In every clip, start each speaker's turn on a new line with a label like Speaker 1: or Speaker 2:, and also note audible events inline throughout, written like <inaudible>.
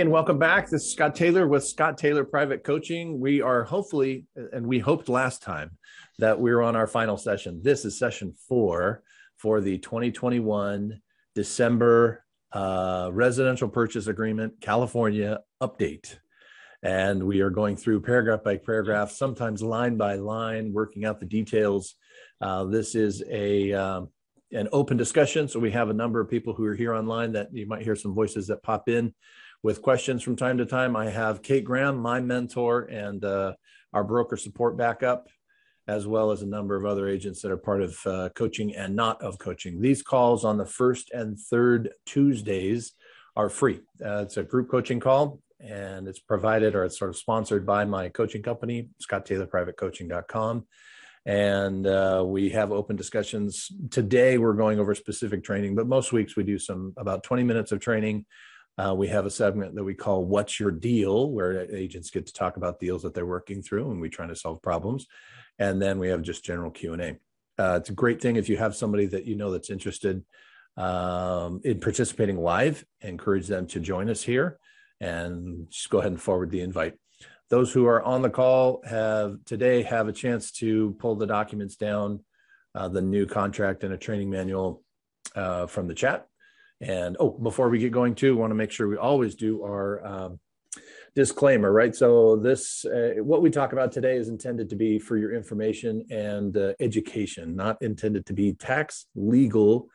Speaker 1: And welcome back. This is Scott Taylor with Scott Taylor Private Coaching. We are hopefully, and we hoped last time that we were on our final session. This is session four for the 2021 December uh, residential purchase agreement California update. And we are going through paragraph by paragraph, sometimes line by line, working out the details. Uh, this is a um, an open discussion, so we have a number of people who are here online that you might hear some voices that pop in with questions from time to time. I have Kate Graham, my mentor, and uh, our broker support backup, as well as a number of other agents that are part of uh, coaching and not of coaching. These calls on the first and third Tuesdays are free. Uh, it's a group coaching call, and it's provided or it's sort of sponsored by my coaching company, ScottTaylorPrivateCoaching.com. And uh, we have open discussions. Today, we're going over specific training, but most weeks we do some about 20 minutes of training uh, we have a segment that we call What's Your Deal, where agents get to talk about deals that they're working through and we try to solve problems. And then we have just general Q&A. Uh, it's a great thing if you have somebody that you know that's interested um, in participating live, encourage them to join us here and just go ahead and forward the invite. Those who are on the call have today have a chance to pull the documents down, uh, the new contract and a training manual uh, from the chat and oh, before we get going, too, want to make sure we always do our um, disclaimer, right? So this, uh, what we talk about today, is intended to be for your information and uh, education, not intended to be tax, legal,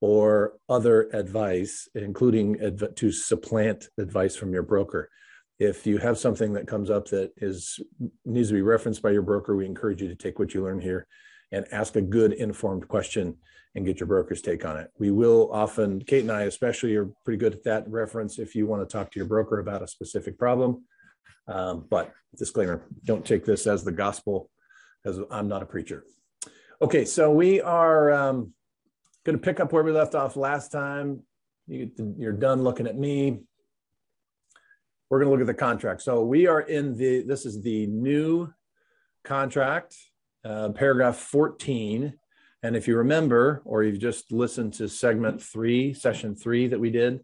Speaker 1: or other advice, including adv- to supplant advice from your broker. If you have something that comes up that is needs to be referenced by your broker, we encourage you to take what you learn here and ask a good informed question and get your broker's take on it. We will often, Kate and I especially, are pretty good at that reference if you want to talk to your broker about a specific problem. Um, but disclaimer, don't take this as the gospel, as I'm not a preacher. Okay, so we are um, going to pick up where we left off last time. You, you're done looking at me. We're going to look at the contract. So we are in the, this is the new contract, uh, paragraph 14 and if you remember, or you've just listened to segment three, session three that we did,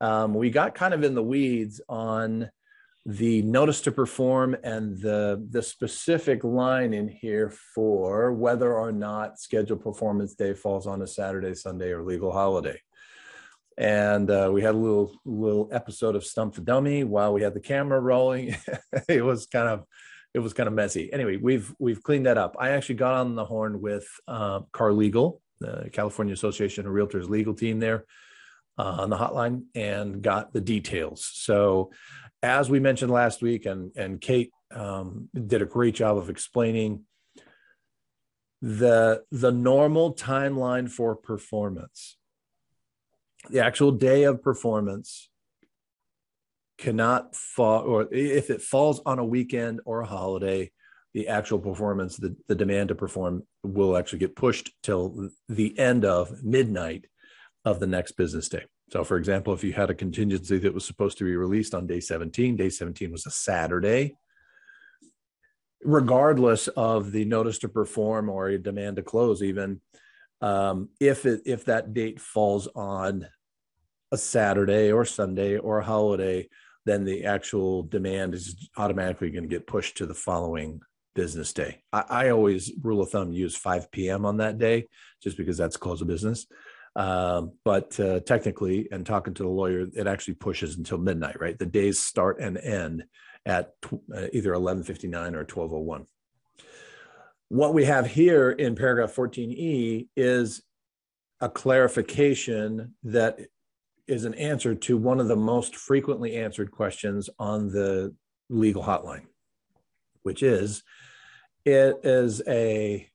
Speaker 1: um, we got kind of in the weeds on the notice to perform and the the specific line in here for whether or not scheduled performance day falls on a Saturday, Sunday, or legal holiday. And uh, we had a little little episode of Stump the Dummy while we had the camera rolling. <laughs> it was kind of it was kind of messy. Anyway, we've we've cleaned that up. I actually got on the horn with uh, Car Legal, the California Association of Realtors legal team there uh, on the hotline, and got the details. So, as we mentioned last week, and and Kate um, did a great job of explaining the the normal timeline for performance. The actual day of performance cannot fall, or if it falls on a weekend or a holiday, the actual performance, the, the demand to perform will actually get pushed till the end of midnight of the next business day. So, for example, if you had a contingency that was supposed to be released on day 17, day 17 was a Saturday, regardless of the notice to perform or a demand to close, even um, if it, if that date falls on a Saturday or Sunday or a holiday, then the actual demand is automatically going to get pushed to the following business day. I, I, always rule of thumb use 5 p.m. on that day, just because that's close of business. Um, but uh, technically, and talking to the lawyer, it actually pushes until midnight. Right, the days start and end at uh, either 11:59 or 12:01. What we have here in paragraph 14e is a clarification that is an answer to one of the most frequently answered questions on the legal hotline, which is it is a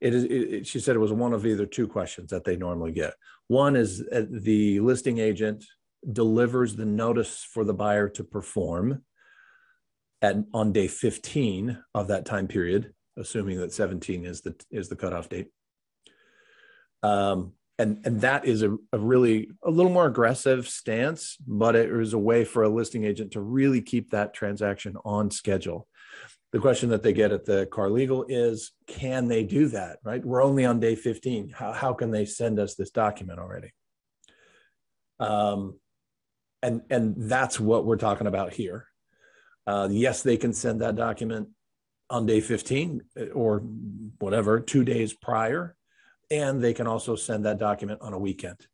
Speaker 1: it is it, she said it was one of either two questions that they normally get. One is uh, the listing agent delivers the notice for the buyer to perform at on day 15 of that time period, assuming that 17 is the is the cutoff date. Um, and and that is a, a really a little more aggressive stance but it is a way for a listing agent to really keep that transaction on schedule. The question that they get at the car legal is can they do that right? We're only on day 15 how, how can they send us this document already? Um, and and that's what we're talking about here. Uh, yes, they can send that document on day 15 uh, or whatever, two days prior, and they can also send that document on a weekend.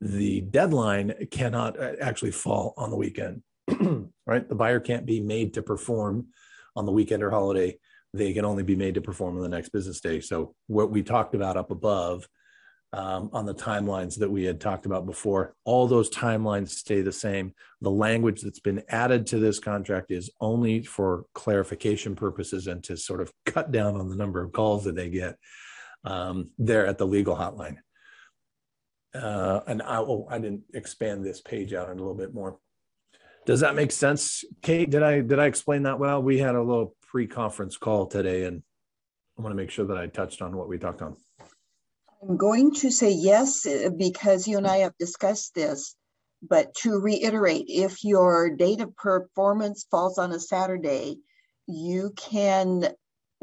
Speaker 1: The deadline cannot uh, actually fall on the weekend, <clears throat> right? The buyer can't be made to perform on the weekend or holiday. They can only be made to perform on the next business day. So, what we talked about up above um, on the timelines that we had talked about before. All those timelines stay the same. The language that's been added to this contract is only for clarification purposes and to sort of cut down on the number of calls that they get um, there at the legal hotline. Uh, and I, oh, I didn't expand this page out a little bit more. Does that make sense, Kate? Did I did I explain that well? We had a little pre-conference call today, and I want to make sure that I touched on what we talked on.
Speaker 2: I'm going to say yes uh, because you and I have discussed this. But to reiterate, if your date of performance falls on a Saturday, you can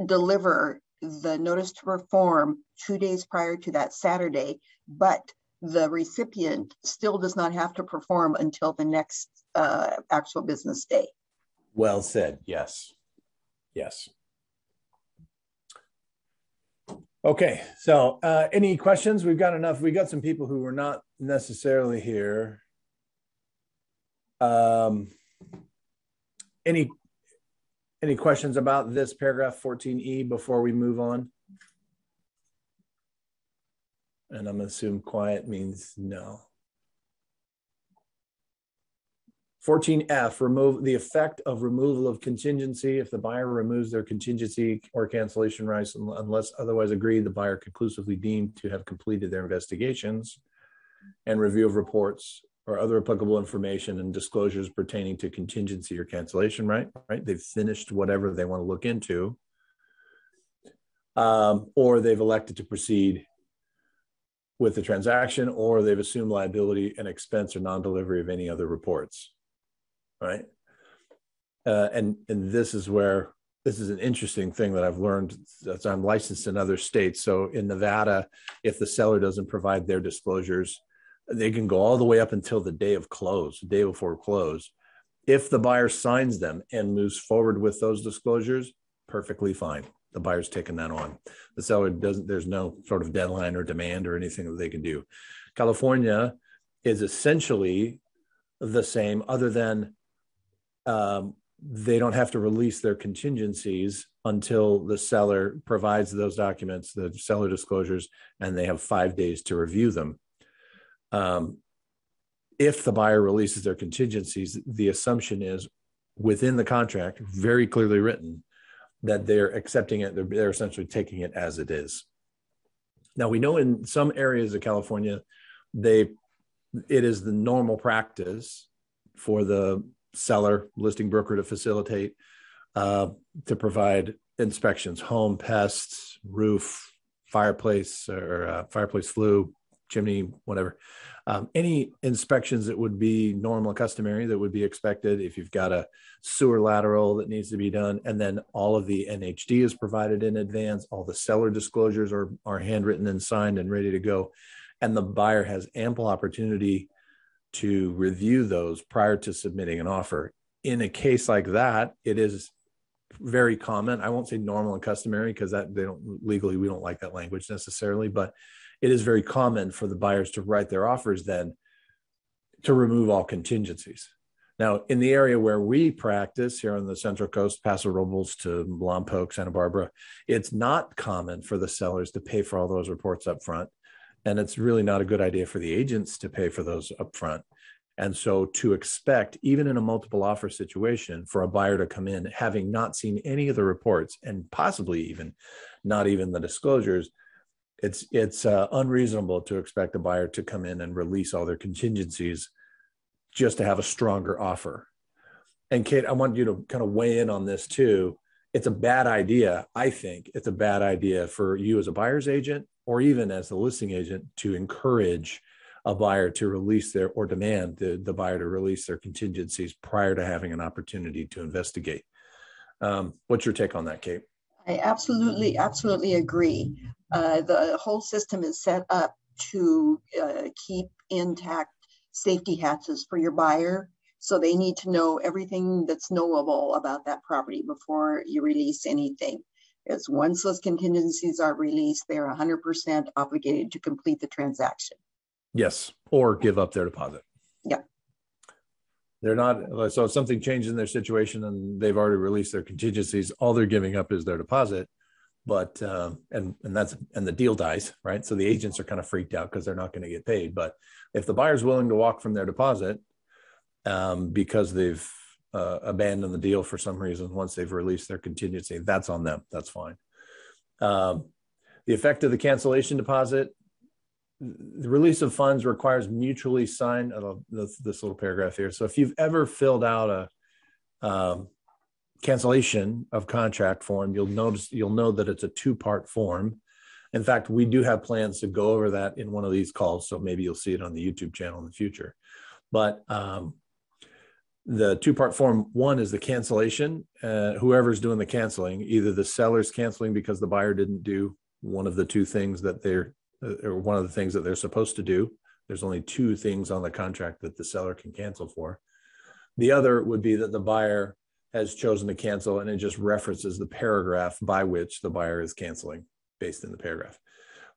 Speaker 2: deliver the notice to perform two days prior to that Saturday, but the recipient still does not have to perform until the next uh, actual business day.
Speaker 1: Well said. Yes. Yes. Okay, so uh, any questions? We've got enough. We got some people who were not necessarily here. Um, any any questions about this paragraph 14e before we move on? And I'm assuming quiet means no. 14F, remove the effect of removal of contingency. If the buyer removes their contingency or cancellation rights unless otherwise agreed, the buyer conclusively deemed to have completed their investigations and review of reports or other applicable information and disclosures pertaining to contingency or cancellation right right they've finished whatever they want to look into um, or they've elected to proceed with the transaction or they've assumed liability and expense or non-delivery of any other reports right? Uh, and and this is where this is an interesting thing that I've learned as I'm licensed in other states. So in Nevada, if the seller doesn't provide their disclosures, they can go all the way up until the day of close, the day before close. If the buyer signs them and moves forward with those disclosures, perfectly fine. The buyer's taking that on. The seller doesn't, there's no sort of deadline or demand or anything that they can do. California is essentially the same, other than um, they don't have to release their contingencies until the seller provides those documents, the seller disclosures, and they have five days to review them. Um, if the buyer releases their contingencies, the assumption is within the contract, very clearly written, that they're accepting it, they're, they're essentially taking it as it is. Now we know in some areas of California, they it is the normal practice for the seller, listing broker to facilitate, uh, to provide inspections, home, pests, roof, fireplace or uh, fireplace flue, chimney, whatever. Um, any inspections that would be normal, customary, that would be expected if you've got a sewer lateral that needs to be done, and then all of the NHD is provided in advance. All the seller disclosures are are handwritten and signed and ready to go, and the buyer has ample opportunity to review those prior to submitting an offer. In a case like that, it is very common. I won't say normal and customary because that they don't legally we don't like that language necessarily, but it is very common for the buyers to write their offers then to remove all contingencies. Now, in the area where we practice here on the Central Coast, Paso Robles to Lompoc, Santa Barbara, it's not common for the sellers to pay for all those reports up front and it's really not a good idea for the agents to pay for those up front. And so to expect, even in a multiple offer situation, for a buyer to come in having not seen any of the reports and possibly even not even the disclosures, it's it's uh, unreasonable to expect a buyer to come in and release all their contingencies just to have a stronger offer. And Kate, I want you to kind of weigh in on this too. It's a bad idea. I think it's a bad idea for you as a buyer's agent or even as the listing agent to encourage a buyer to release their or demand the, the buyer to release their contingencies prior to having an opportunity to investigate. Um, what's your take on that, Kate?
Speaker 2: I absolutely, absolutely agree. Uh, the whole system is set up to uh, keep intact safety hatches for your buyer. So they need to know everything that's knowable about that property before you release anything. As once those contingencies are released, they're 100% obligated to complete the transaction.
Speaker 1: Yes, or give up their deposit.
Speaker 2: Yeah.
Speaker 1: They're not, so if something changes in their situation and they've already released their contingencies, all they're giving up is their deposit. But, um, and, and that's, and the deal dies, right? So the agents are kind of freaked out because they're not going to get paid. But if the buyer's willing to walk from their deposit um, because they've uh, abandoned the deal for some reason once they've released their contingency, that's on them. That's fine. Um, the effect of the cancellation deposit the release of funds requires mutually signed uh, this, this, little paragraph here so if you've ever filled out a um, cancellation of contract form you'll notice you'll know that it's a two part form in fact we do have plans to go over that in one of these calls so maybe you'll see it on the youtube channel in the future but um, the two part form one is the cancellation uh, whoever's doing the canceling either the seller's canceling because the buyer didn't do one of the two things that they're uh, or one of the things that they're supposed to do. There's only two things on the contract that the seller can cancel for. The other would be that the buyer has chosen to cancel and it just references the paragraph by which the buyer is canceling based in the paragraph.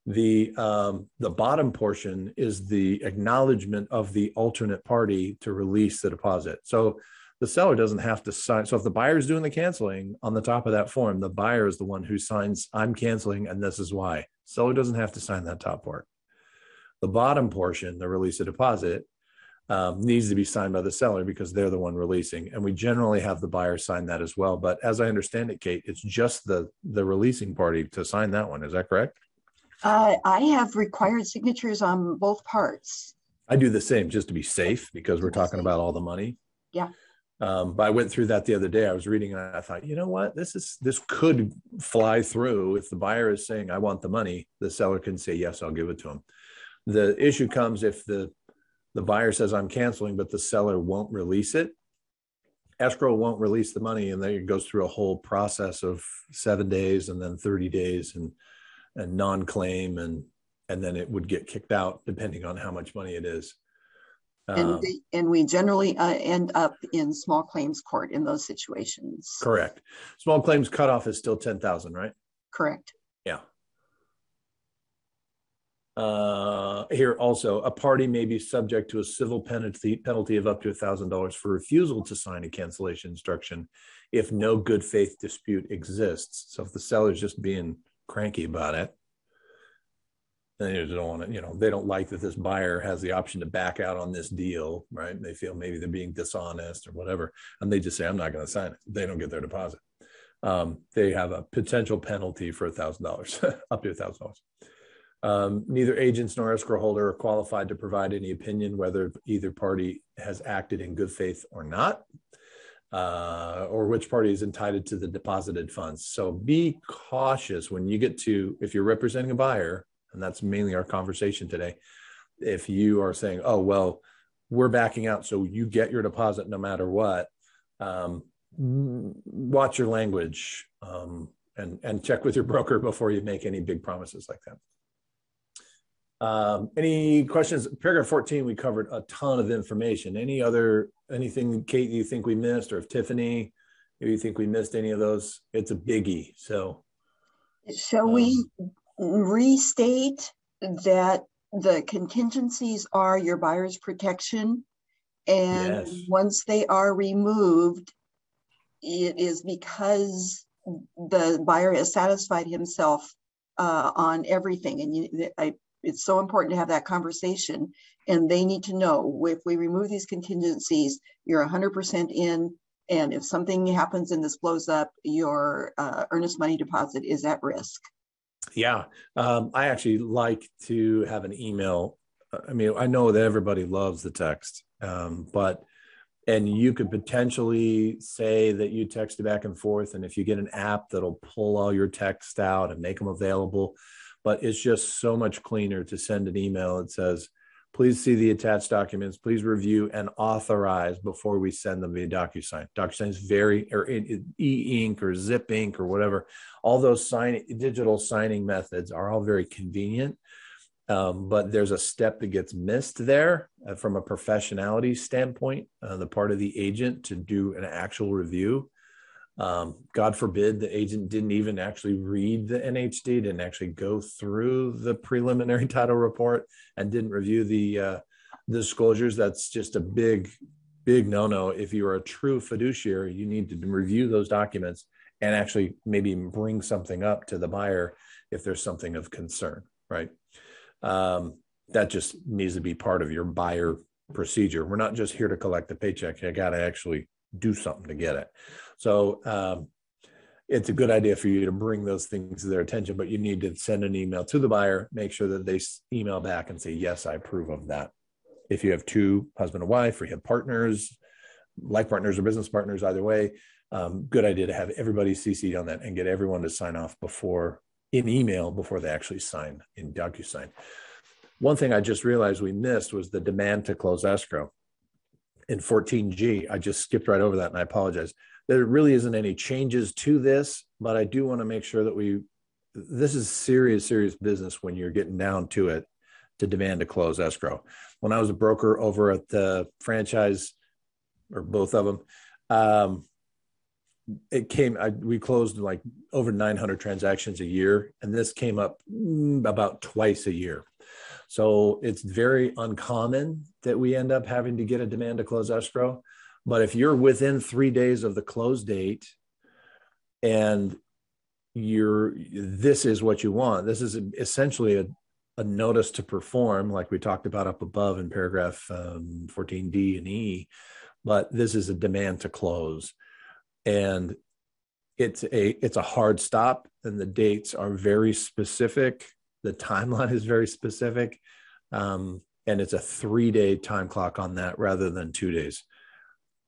Speaker 1: The um, the bottom portion is the acknowledgement of the alternate party to release the deposit. So the seller doesn't have to sign. So if the buyer is doing the canceling on the top of that form, the buyer is the one who signs, I'm canceling and this is why. Seller doesn't have to sign that top part. The bottom portion, the release of deposit, um, needs to be signed by the seller because they're the one releasing. And we generally have the buyer sign that as well. But as I understand it, Kate, it's just the the releasing party to sign that one. Is that correct?
Speaker 2: Uh, I have required signatures on both parts.
Speaker 1: I do the same just to be safe because we're talking about all the money.
Speaker 2: Yeah.
Speaker 1: Um, but I went through that the other day. I was reading and I thought, you know what, this is this could fly through. If the buyer is saying, "I want the money," the seller can say, "Yes, I'll give it to him." The issue comes if the the buyer says, "I'm canceling," but the seller won't release it. Escrow won't release the money, and then it goes through a whole process of seven days and then 30 days and and non-claim and and then it would get kicked out depending on how much money it is.
Speaker 2: And, um, and we generally uh, end up in small claims court in those situations.
Speaker 1: Correct. Small claims cutoff is still 10,000, right?
Speaker 2: Correct.
Speaker 1: Yeah. Uh, here also, a party may be subject to a civil penalty penalty of up to $1,000 for refusal to sign a cancellation instruction if no good faith dispute exists. So if the seller's just being cranky about it, they don't want to, you know, they don't like that this buyer has the option to back out on this deal, right? They feel maybe they're being dishonest or whatever, and they just say, "I'm not going to sign it." They don't get their deposit. Um, they have a potential penalty for a thousand dollars, <laughs> up to a thousand dollars. Um, neither agents nor escrow holder are qualified to provide any opinion whether either party has acted in good faith or not, uh, or which party is entitled to the deposited funds. So be cautious when you get to if you're representing a buyer and that's mainly our conversation today. If you are saying, "Oh well, we're backing out, so you get your deposit no matter what," um, watch your language um, and and check with your broker before you make any big promises like that. Um, any questions? Paragraph 14, we covered a ton of information. Any other anything, Kate, you think we missed, or if Tiffany, if you think we missed any of those? It's a biggie. So,
Speaker 2: shall um, we restate that the contingencies are your buyer's protection. And yes. once they are removed, it is because the buyer has satisfied himself uh, on everything. And you, I, it's so important to have that conversation. And they need to know if we remove these contingencies, you're 100% in. And if something happens and this blows up, your uh, earnest money deposit is at risk.
Speaker 1: Yeah, um, I actually like to have an email. I mean, I know that everybody loves the text, um, but and you could potentially say that you text it back and forth, and if you get an app that'll pull all your text out and make them available, but it's just so much cleaner to send an email that says, Please see the attached documents. Please review and authorize before we send them via DocuSign. DocuSign is very, or e-ink or zip ink or whatever. All those sign digital signing methods are all very convenient. Um, but there's a step that gets missed there uh, from a professionality standpoint, uh, the part of the agent to do an actual review. Um, God forbid the agent didn't even actually read the NHD, didn't actually go through the preliminary <laughs> title report, and didn't review the uh, disclosures. That's just a big, big no no. If you are a true fiduciary, you need to review those documents and actually maybe bring something up to the buyer if there's something of concern, right? um, that just needs to be part of your buyer procedure. We're not just here to collect the paycheck. You got to actually do something to get it. So um, it's a good idea for you to bring those things to their attention, but you need to send an email to the buyer, make sure that they email back and say, yes, I approve of that. If you have two husband and wife, or you have partners, life partners or business partners, either way, um, good idea to have everybody CC'd on that and get everyone to sign off before in email before they actually sign in DocuSign. One thing I just realized we missed was the demand to close escrow. In 14G, I just skipped right over that and I apologize. There really isn't any changes to this, but I do want to make sure that we, this is serious, serious business when you're getting down to it to demand to close escrow. When I was a broker over at the franchise, or both of them, um, it came I, we closed like over 900 transactions a year and this came up mm, about twice a year so it's very uncommon that we end up having to get a demand to close escrow but if you're within three days of the close date and you're this is what you want this is essentially a, a notice to perform like we talked about up above in paragraph um, 14d and e but this is a demand to close. And it's a it's a hard stop and the dates are very specific. The timeline is very specific um, and it's a three day time clock on that rather than two days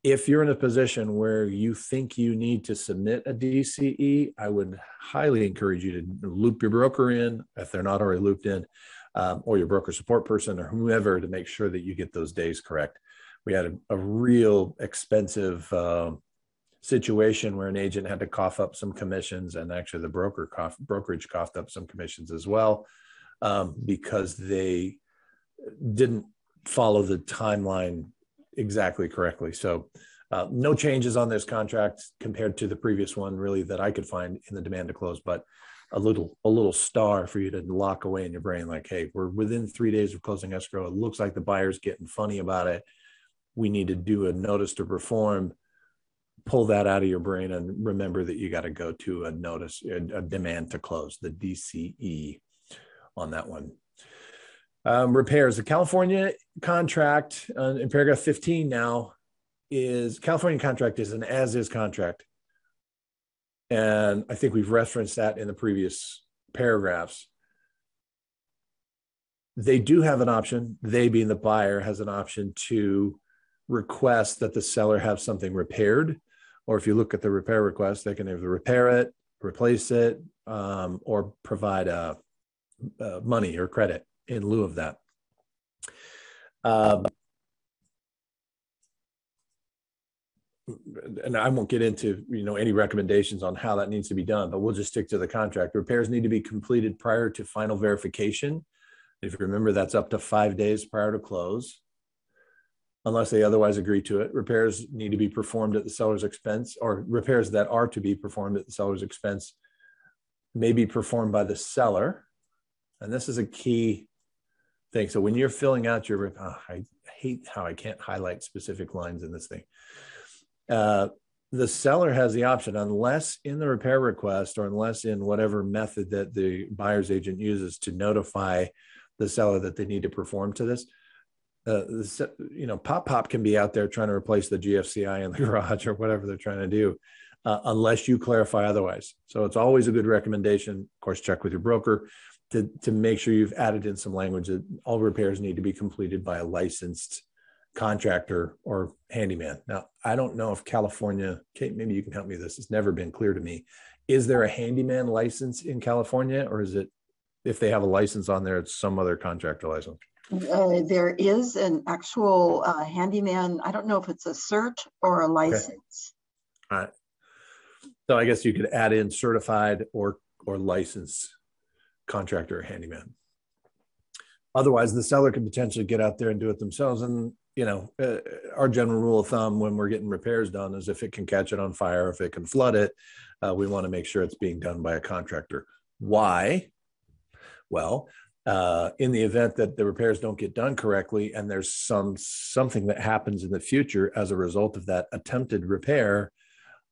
Speaker 1: if you're in a position where you think you need to submit a dce i would highly encourage you to loop your broker in if they're not already looped in um, or your broker support person or whoever to make sure that you get those days correct. We had a, a real expensive uh, situation where an agent had to cough up some commissions and actually the broker cough, brokerage coughed up some commissions as well um, because they didn't follow the timeline exactly correctly. So uh, no changes on this contract compared to the previous one really that i could find in the demand to close but a little a little star for you to lock away in your brain like hey we're within three days of closing escrow. It looks like the buyer's getting funny about it. We need to do a notice to perform. Pull that out of your brain and remember that you got to go to a notice, a, a, demand to close, the DCE on that one. Um, repairs. The California contract uh, in paragraph 15 now is California contract is an as is contract. And I think we've referenced that in the previous paragraphs. They do have an option, they being the buyer, has an option to request that the seller have something repaired or if you look at the repair request, they can either repair it, replace it, um, or provide a, a money or credit in lieu of that. Um, and I won't get into you know any recommendations on how that needs to be done, but we'll just stick to the contract. Repairs need to be completed prior to final verification. If you remember, that's up to five days prior to close unless they otherwise agree to it. Repairs need to be performed at the seller's expense, or repairs that are to be performed at the seller's expense may be performed by the seller. And this is a key thing. So when you're filling out your, oh, I hate how I can't highlight specific lines in this thing. Uh, the seller has the option, unless in the repair request or unless in whatever method that the buyer's agent uses to notify the seller that they need to perform to this, uh, you know, Pop Pop can be out there trying to replace the GFCI in the <laughs> garage or whatever they're trying to do, uh, unless you clarify otherwise. So it's always a good recommendation. Of course, check with your broker to to make sure you've added in some language that all repairs need to be completed by a licensed contractor or handyman. Now, I don't know if California, Kate, maybe you can help me. This has never been clear to me. Is there a handyman license in California, or is it if they have a license on there, it's some other contractor license?
Speaker 2: Uh, there is an actual uh, handyman. I don't know if it's a cert or a license.
Speaker 1: Okay. All right. So I guess you could add in certified or or licensed contractor or handyman. otherwise the seller could potentially get out there and do it themselves. And you know uh, our general rule of thumb when we're getting repairs done is if it can catch it on fire if it can flood it uh, we want to make sure it's being done by a contractor. Why? Well uh, in the event that the repairs don't get done correctly and there's some something that happens in the future as a result of that attempted repair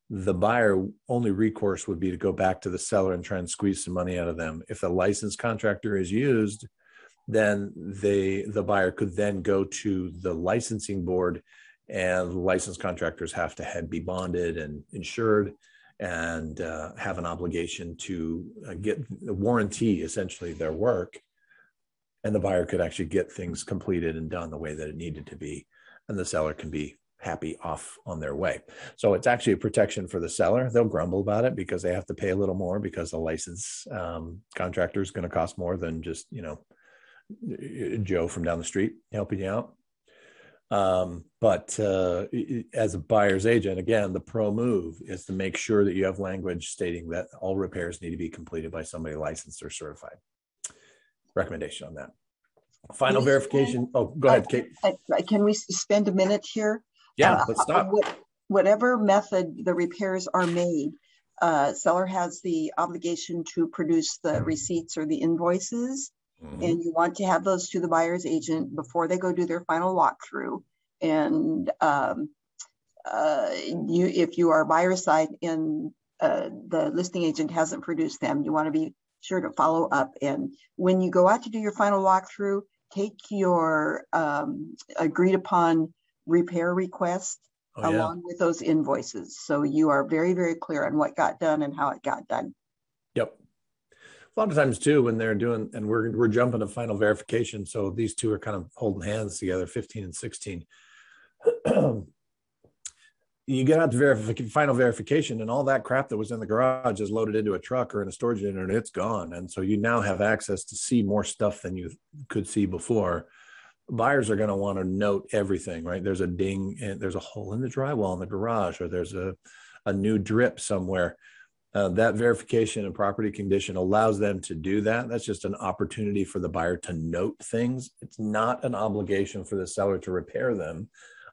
Speaker 1: the buyer only recourse would be to go back to the seller and try and squeeze some money out of them. If the licensed contractor is used then they the buyer could then go to the licensing board and licensed contractors have to be bonded and insured and uh, have an obligation to uh, get the warranty essentially their work. And the buyer could actually get things completed and done the way that it needed to be. And the seller can be happy off on their way so it's actually a protection for the seller they'll grumble about it because they have to pay a little more because the license um, contractor is going to cost more than just you know joe from down the street helping you out um, but uh, as a buyer's agent, again, the pro move is to make sure that you have language stating that all repairs need to be completed by somebody licensed or certified. Recommendation on that. Final verification. Spend, oh, go ahead, Kate.
Speaker 2: I, I, can we spend a minute here?
Speaker 1: Yeah, uh, let's stop.
Speaker 2: What, whatever method the repairs are made, uh, seller has the obligation to produce the receipts or the invoices Mm-hmm. And you want to have those to the buyer's agent before they go do their final walkthrough. And um, uh, you, if you are buyer side and uh, the listing agent hasn't produced them, you want to be sure to follow up. And when you go out to do your final walkthrough, take your um, agreed upon repair request oh, yeah. along with those invoices. So you are very, very clear on what got done and how it got done.
Speaker 1: Yep a lot of times too when they're doing and we're we're jumping to final verification so these two are kind of holding hands together 15 and 16 <clears throat> you get out to verify, final verification and all that crap that was in the garage is loaded into a truck or in a storage unit and it's gone and so you now have access to see more stuff than you could see before buyers are going to want to note everything right there's a ding and there's a hole in the drywall in the garage or there's a, a new drip somewhere uh, that verification and property condition allows them to do that. That's just an opportunity for the buyer to note things. It's not an obligation for the seller to repair them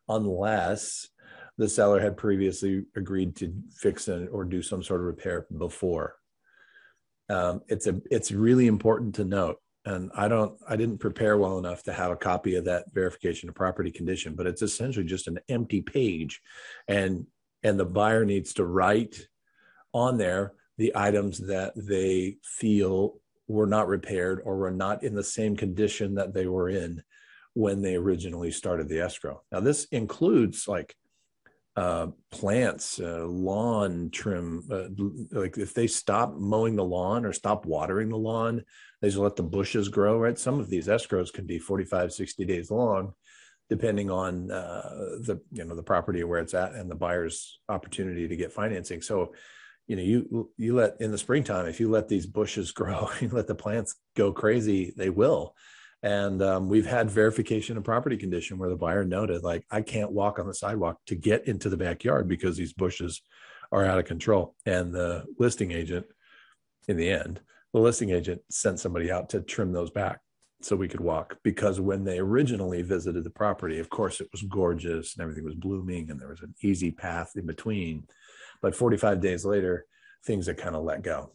Speaker 1: unless the seller had previously agreed to fix it or do some sort of repair before. Um, it's a it's really important to note and i don't i didn't prepare well enough to have a copy of that verification of property condition but it's essentially just an empty page and and the buyer needs to write on there the items that they feel were not repaired or were not in the same condition that they were in when they originally started the escrow. Now, this includes like uh, plants, uh, lawn trim. Uh, like if they stop mowing the lawn or stop watering the lawn, they just let the bushes grow, right? Some of these escrows can be 45, 60 days long, depending on uh, the, you know, the property where it's at and the buyer's opportunity to get financing. So you know you you let in the springtime if you let these bushes <laughs> grow you let the plants go crazy they will and um, we've had verification of property condition where the buyer noted like i can't walk on the sidewalk to get into the backyard because these bushes are out of control and the listing agent in the end the listing agent sent somebody out to trim those back so we could walk because when they originally visited the property of course it was gorgeous and everything was blooming and there was an easy path in between but 45 days later, things are kind of let go.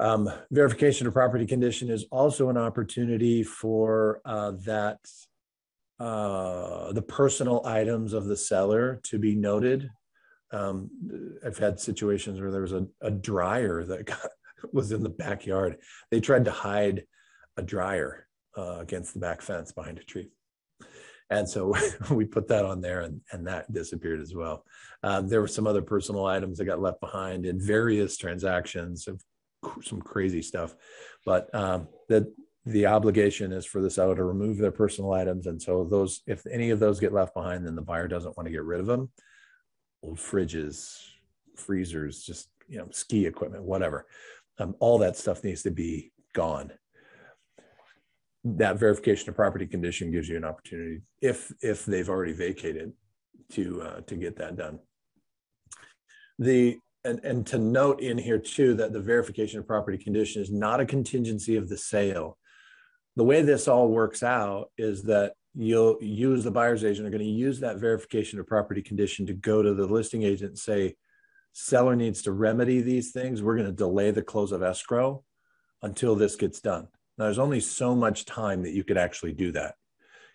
Speaker 1: Um, verification of property condition is also an opportunity for uh, that uh, the personal items of the seller to be noted. Um, I've had situations where there was a, a dryer that got, <laughs> was in the backyard. They tried to hide a dryer uh, against the back fence behind a tree. And so <laughs> we put that on there and, and that disappeared as well. Um, there were some other personal items that got left behind in various transactions of some crazy stuff. But um, the the obligation is for the seller to remove their personal items. And so those if any of those get left behind then the buyer doesn't want to get rid of them. Old fridges freezers just you know ski equipment whatever um, all that stuff needs to be gone. That verification of property condition gives you an opportunity if if they've already vacated to uh, to get that done. The and, and to note in here too that the verification of property condition is not a contingency of the sale. The way this all works out is that you'll use the buyer's agent are going to use that verification of property condition to go to the listing agent and say seller needs to remedy these things we're going to delay the close of escrow until this gets done now there's only so much time that you could actually do that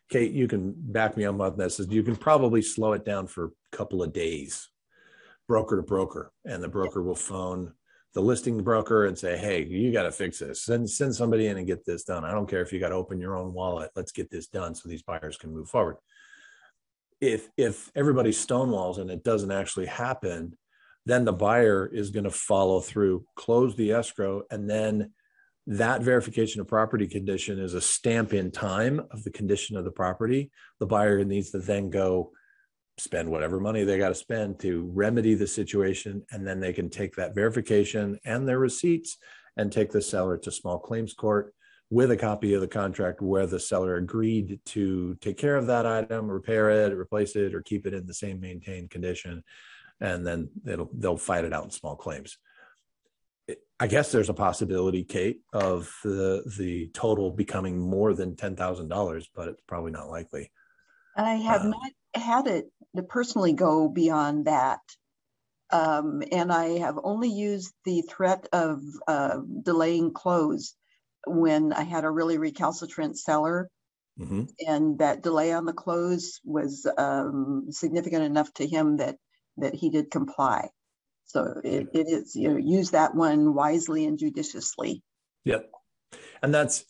Speaker 1: kate you can back me up on this you can probably slow it down for a couple of days broker to broker and the broker will phone the listing broker and say, "Hey, you got to fix this. Send send somebody in and get this done. I don't care if you got to open your own wallet. Let's get this done so these buyers can move forward." If if everybody stonewalls and it doesn't actually happen, then the buyer is going to follow through, close the escrow, and then that verification of property condition is a stamp in time of the condition of the property. The buyer needs to then go spend whatever money they got to spend to remedy the situation and then they can take that verification and their receipts and take the seller to small claims court with a copy of the contract where the seller agreed to take care of that item repair it replace it or keep it in the same maintained condition and then it'll they'll fight it out in small claims I guess there's a possibility, Kate, of the the total becoming more than ten thousand dollars, but it's probably not likely.
Speaker 2: I have uh, not had it to personally go beyond that. Um, and I have only used the threat of uh, delaying close when I had a really recalcitrant seller. Mm-hmm. And that delay on the close was um, significant enough to him that that he did comply. So it, it is you know use that one wisely and judiciously.
Speaker 1: Yep, and that's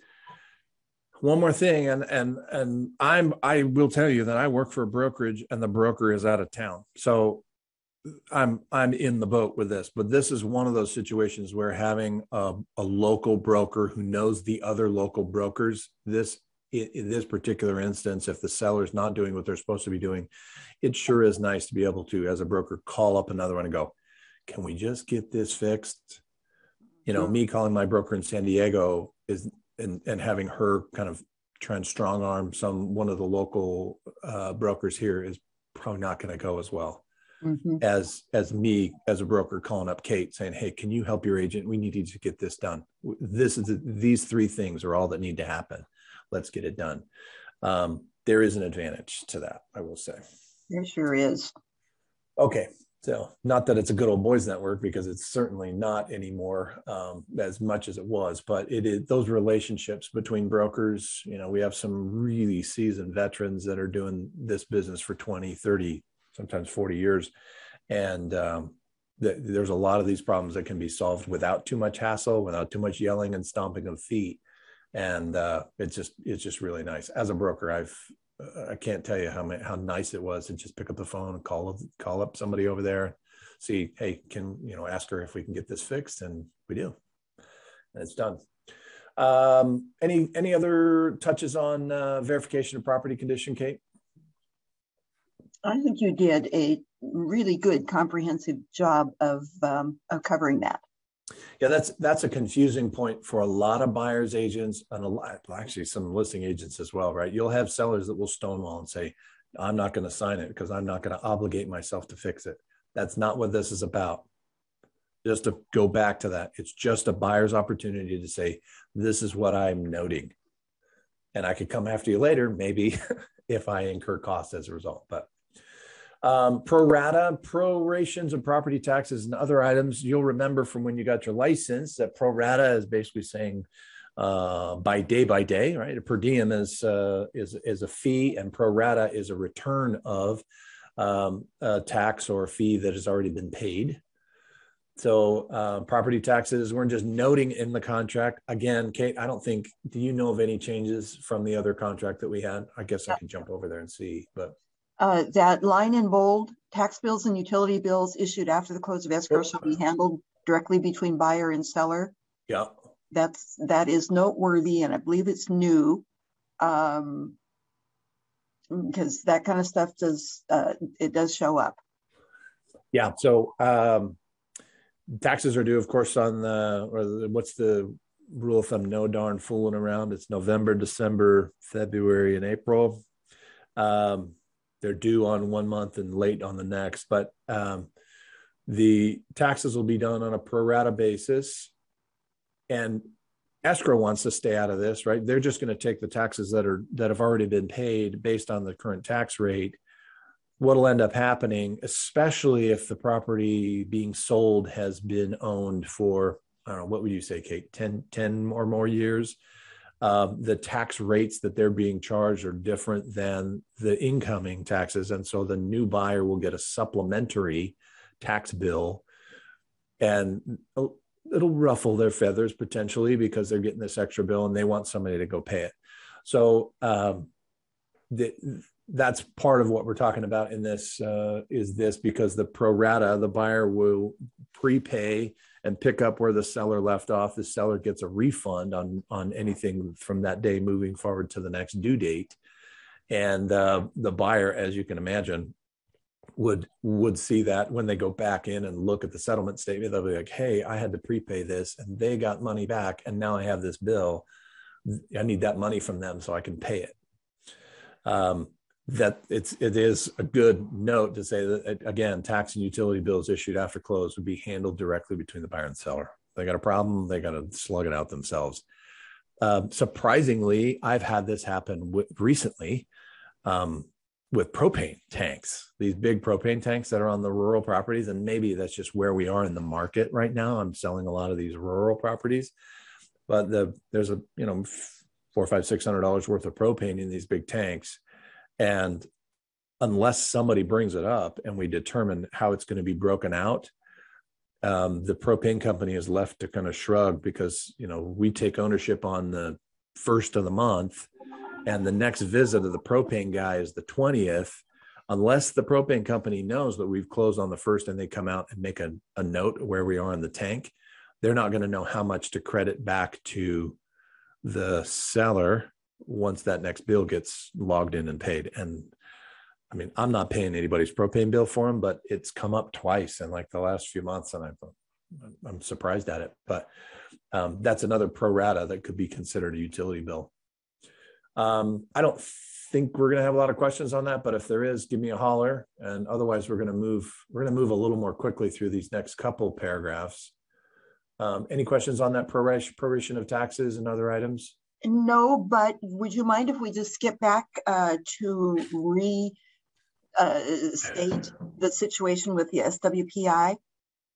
Speaker 1: one more thing and and and i'm i will tell you that i work for a brokerage and the broker is out of town so i'm i'm in the boat with this but this is one of those situations where having a, a local broker who knows the other local brokers this in this particular instance if the seller's not doing what they're supposed to be doing it sure is nice to be able to as a broker call up another one and go can we just get this fixed you know me calling my broker in san diego is and and having her kind of try and strong arm some one of the local uh, brokers here is probably not going to go as well mm-hmm. as as me as a broker calling up Kate saying, "Hey, can you help your agent? We need you to get this done. This is these three things are all that need to happen. Let's get it done." Um, there is an advantage to that, I will say.
Speaker 2: There sure is.
Speaker 1: Okay, so, not that it's a good old boys network because it's certainly not anymore um, as much as it was, but it is those relationships between brokers. You know, we have some really seasoned veterans that are doing this business for 20, 30, sometimes 40 years. And um, th- there's a lot of these problems that can be solved without too much hassle, without too much yelling and stomping of feet. And uh, it's just, it's just really nice. As a broker, I've I can't tell you how how nice it was to just pick up the phone and call call up somebody over there, see, hey, can you know, ask her if we can get this fixed, and we do, and it's done. Um, any any other touches on uh, verification of property condition, Kate?
Speaker 2: I think you did a really good comprehensive job of um, of covering that.
Speaker 1: Yeah, that's that's a confusing point for a lot of buyers agents and a lot actually some listing agents as well, right? You'll have sellers that will stonewall and say, "I'm not going to sign it because I'm not going to obligate myself to fix it." That's not what this is about. Just to go back to that, it's just a buyer's opportunity to say, "This is what I'm noting," and I could come after you later, maybe <laughs> if I incur costs as a result. But um, pro rata, prorations of property taxes and other items. You'll remember from when you got your license that pro rata is basically saying uh, by day by day, right? A per diem is uh, is is a fee, and pro rata is a return of um, a tax or a fee that has already been paid. So uh, property taxes, we're just noting in the contract. Again, Kate, I don't think. Do you know of any changes from the other contract that we had? I guess I can jump over there and see, but
Speaker 2: uh, that line in bold, tax bills and utility bills issued after the close of escrow shall be handled directly between buyer and seller.
Speaker 1: Yeah.
Speaker 2: That's, that is noteworthy and I believe it's new. Um, because that kind of stuff does, uh, it does show up.
Speaker 1: Yeah. So, um, taxes are due, of course, on the, or the, what's the rule of thumb? No darn fooling around. It's November, December, February, and April. Um, they're due on one month and late on the next. But um, the taxes will be done on a pro rata basis. And escrow wants to stay out of this, right? They're just going to take the taxes that are that have already been paid based on the current tax rate. What'll end up happening, especially if the property being sold has been owned for, I don't know, what would you say, Kate, 10, 10 or more years? Uh, the tax rates that they're being charged are different than the incoming taxes. And so the new buyer will get a supplementary tax bill. And it'll ruffle their feathers potentially because they're getting this extra bill and they want somebody to go pay it. So um, that's part of what we're talking about in this uh, is this because the pro rata, the buyer will prepay and pick up where the seller left off. The seller gets a refund on on anything from that day moving forward to the next due date, and uh, the buyer, as you can imagine, would would see that when they go back in and look at the settlement statement they'll be like hey i had to prepay this and they got money back and now i have this bill i need that money from them so i can pay it um, that it's it is a good note to say that again tax and utility bills issued after close would be handled directly between the buyer and seller they got a problem they got to slug it out themselves uh, surprisingly i've had this happen with, recently um, with propane tanks, these big propane tanks that are on the rural properties. And maybe that's just where we are in the market right now. I'm selling a lot of these rural properties, but the there's a you know four, five, six hundred dollars worth of propane in these big tanks, and unless somebody brings it up and we determine how it's going to be broken out, um, the propane company is left to kind of shrug because you know we take ownership on the first of the month and the next visit of the propane guy is the 20th unless the propane company knows that we've closed on the first and they come out and make a, a note where we are in the tank they're not going to know how much to credit back to the seller once that next bill gets logged in and paid and i mean i'm not paying anybody's propane bill for them but it's come up twice in like the last few months and i'm i'm surprised at it but um, that's another pro rata that could be considered a utility bill um, I don't think we're going to have a lot of questions on that, but if there is, give me a holler. And otherwise, we're going to move. We're going to move a little more quickly through these next couple paragraphs. Um, any questions on that proration, proration of taxes and other items?
Speaker 2: No, but would you mind if we just skip back uh, to restate uh, the situation with the SWPI?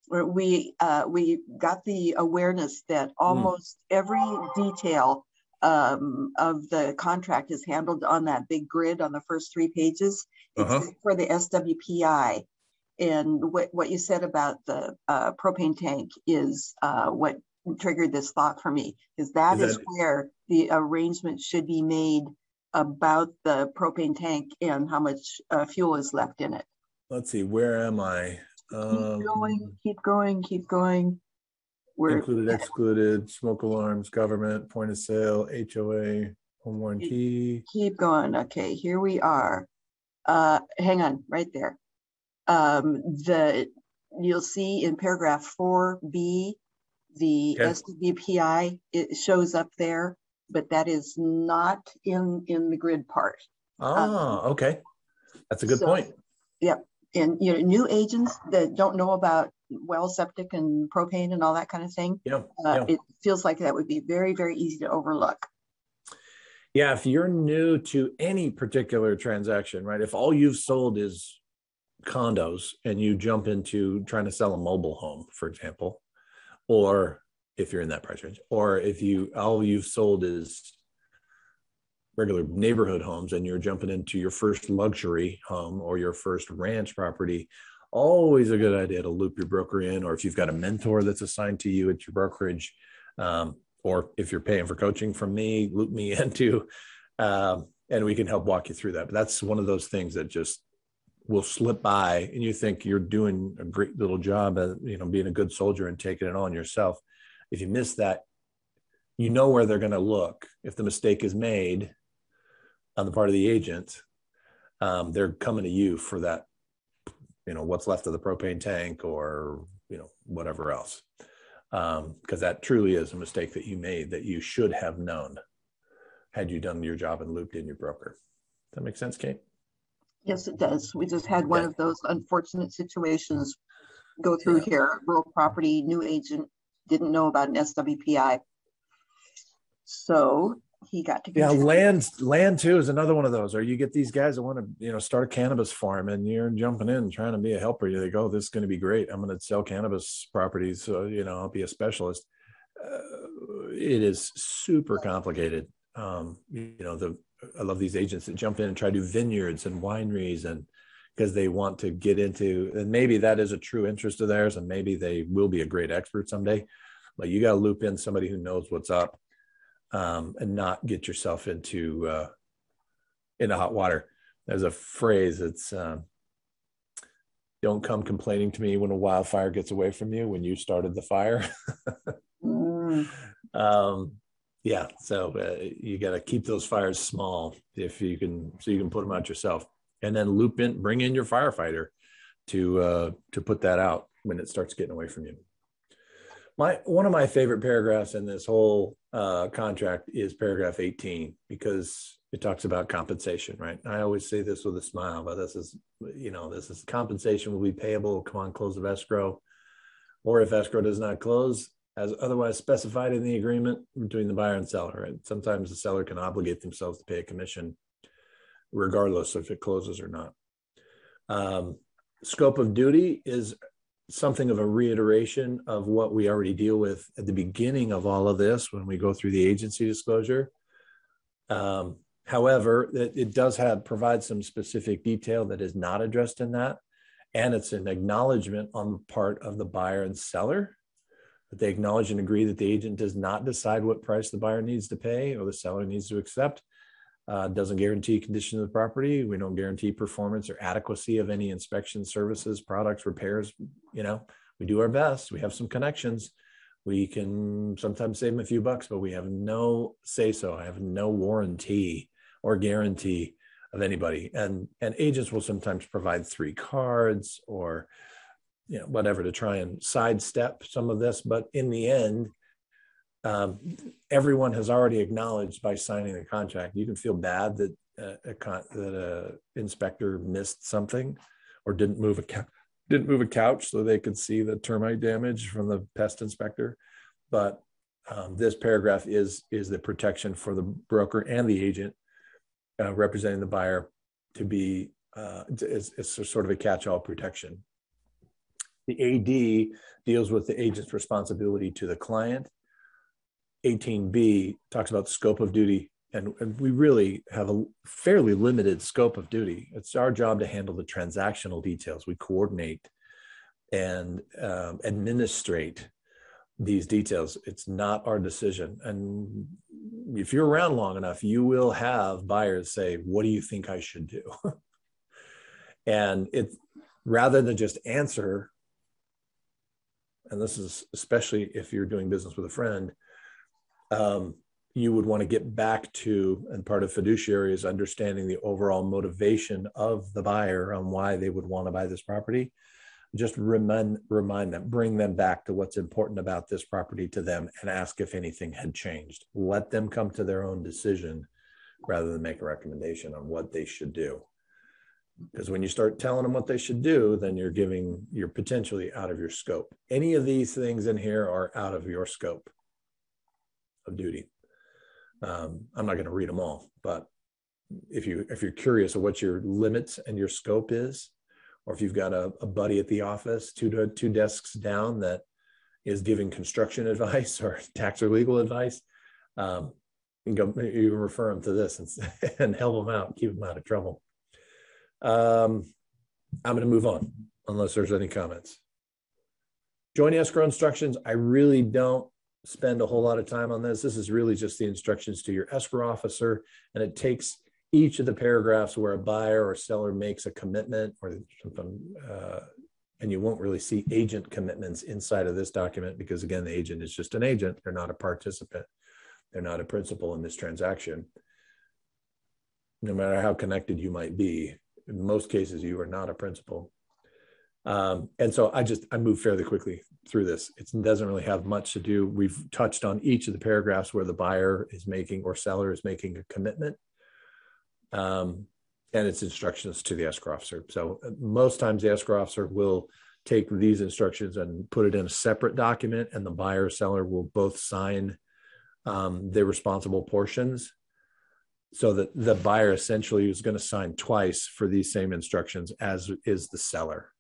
Speaker 2: Where we uh, we got the awareness that hmm. almost mm. every detail um, of the contract is handled on that big grid on the first three pages, uh-huh. for the SWPI. And what, what you said about the uh, propane tank is uh, what triggered this thought for me, because that is, is where the arrangement should be made about the propane tank and how much uh, fuel is left in it.
Speaker 1: Let's see, where am I?
Speaker 2: Um... Keep going, keep going, keep going.
Speaker 1: We're, included, excluded, smoke alarms, government, point of sale, HOA, home warranty.
Speaker 2: Keep going. Okay, here we are. Uh, hang on, right there. Um, the you'll see in paragraph 4B, the okay. SWPI it shows up there, but that is not in in the grid part.
Speaker 1: Ah, um, okay, that's a good so, point.
Speaker 2: Yep, and you know, new agents that don't know about well septic and propane and all that kind of thing.
Speaker 1: Yeah, uh,
Speaker 2: yeah. It feels like that would be very, very easy to overlook.
Speaker 1: Yeah, if you're new to any particular transaction, right? If all you've sold is condos and you jump into trying to sell a mobile home, for example, or if you're in that price range, or if you all you've sold is regular neighborhood homes and you're jumping into your first luxury home or your first ranch property, always a good idea to loop your broker in, or if you've got a mentor that's assigned to you at your brokerage, um, or if you're paying for coaching from me, loop me <laughs> into, um, and we can help walk you through that. But that's one of those things that just will slip by, and you think you're doing a great little job at you know being a good soldier and taking it on yourself. If you miss that, you know where they're going to look. If the mistake is made on the part of the agent, um, they're coming to you for that you know what's left of the propane tank or you know whatever else because um, that truly is a mistake that you made that you should have known had you done your job and looped in your broker does that make sense kate
Speaker 2: yes it does. We just had one of those unfortunate situations go through here. Rural property new agent didn't know about an swpi So he got to
Speaker 1: yeah land land too is another one of those or you get these guys that want to you know start a cannabis farm and you're jumping in trying to be a helper. You go oh, this is going to be great. I'm going to sell cannabis properties so you know i'll be a specialist. Uh, it is super complicated. Um, you know the i love these agents that jump in and try to do vineyards and wineries and because they want to get into and maybe that is a true interest of theirs and maybe they will be a great expert someday but you got to loop in somebody who knows what's up um, and not get yourself into uh, into hot water. There's a phrase. It's um, "Don't come complaining to me when a wildfire gets away from you when you started the fire." <laughs> mm. um, yeah, so uh, you got to keep those fires small if you can, so you can put them out yourself, and then loop in, bring in your firefighter to uh, to put that out when it starts getting away from you. My one of my favorite paragraphs in this whole uh, contract is paragraph 18 because it talks about compensation right? I always say this with a smile but this is you know this is compensation will be payable come on close of escrow. Or if escrow does not close as otherwise specified in the agreement between the buyer and seller. And sometimes the seller can obligate themselves to pay a commission regardless if it closes or not. Um, scope of duty is something of a reiteration of what we already deal with at the beginning of all of this when we go through the agency disclosure. Um, however, it, it, does have provide some specific detail that is not addressed in that, and it's an acknowledgement on the part of the buyer and seller that they acknowledge and agree that the agent does not decide what price the buyer needs to pay or the seller needs to accept uh, doesn't guarantee condition of the property. We don't guarantee performance or adequacy of any inspection services, products, repairs. You know, we do our best. We have some connections. We can sometimes save them a few bucks, but we have no say so. I have no warranty or guarantee of anybody. And and agents will sometimes provide three cards or you know whatever to try and sidestep some of this. But in the end, um, everyone has already acknowledged by signing the contract. You can feel bad that uh, a con- that a inspector missed something or didn't move a ca- didn't move a couch so they could see the termite damage from the pest inspector. But um, this paragraph is is the protection for the broker and the agent uh, representing the buyer to be uh, is, is sort of a catch-all protection. The AD deals with the agent's responsibility to the client 18B talks about the scope of duty, and, and, we really have a fairly limited scope of duty. It's our job to handle the transactional details. We coordinate and um, administrate these details. It's not our decision. And if you're around long enough, you will have buyers say, What do you think I should do? <laughs> and it rather than just answer, and this is especially if you're doing business with a friend um, you would want to get back to, and part of fiduciary is understanding the overall motivation of the buyer on why they would want to buy this property. Just remind remind them, bring them back to what's important about this property to them, and ask if anything had changed. Let them come to their own decision rather than make a recommendation on what they should do. Because when you start telling them what they should do, then you're giving you're potentially out of your scope. Any of these things in here are out of your scope of duty. Um, I'm not going to read them all, but if you if you're curious of what your limits and your scope is, or if you've got a, a buddy at the office two two desks down that is giving construction <laughs> advice or tax or legal advice, um, you can go you can refer them to this and, <laughs> and help them out, keep them out of trouble. Um, I'm going to move on unless there's any comments. Joint escrow instructions. I really don't spend a whole lot of time on this. This is really just the instructions to your escrow officer, and it takes each of the paragraphs where a buyer or seller makes a commitment or something, uh, and you won't really see agent commitments inside of this document because again, the agent is just an agent. They're not a participant. They're not a principal in this transaction. No matter how connected you might be, in most cases, you are not a principal. Um, and so I just I move fairly quickly through this. It doesn't really have much to do. We've touched on each of the paragraphs where the buyer is making or seller is making a commitment, um, and its instructions to the escrow officer. So uh, most times the escrow officer will take these instructions and put it in a separate document, and the buyer seller will both sign um, the responsible portions so that the buyer essentially is going to sign twice for these same instructions as is the seller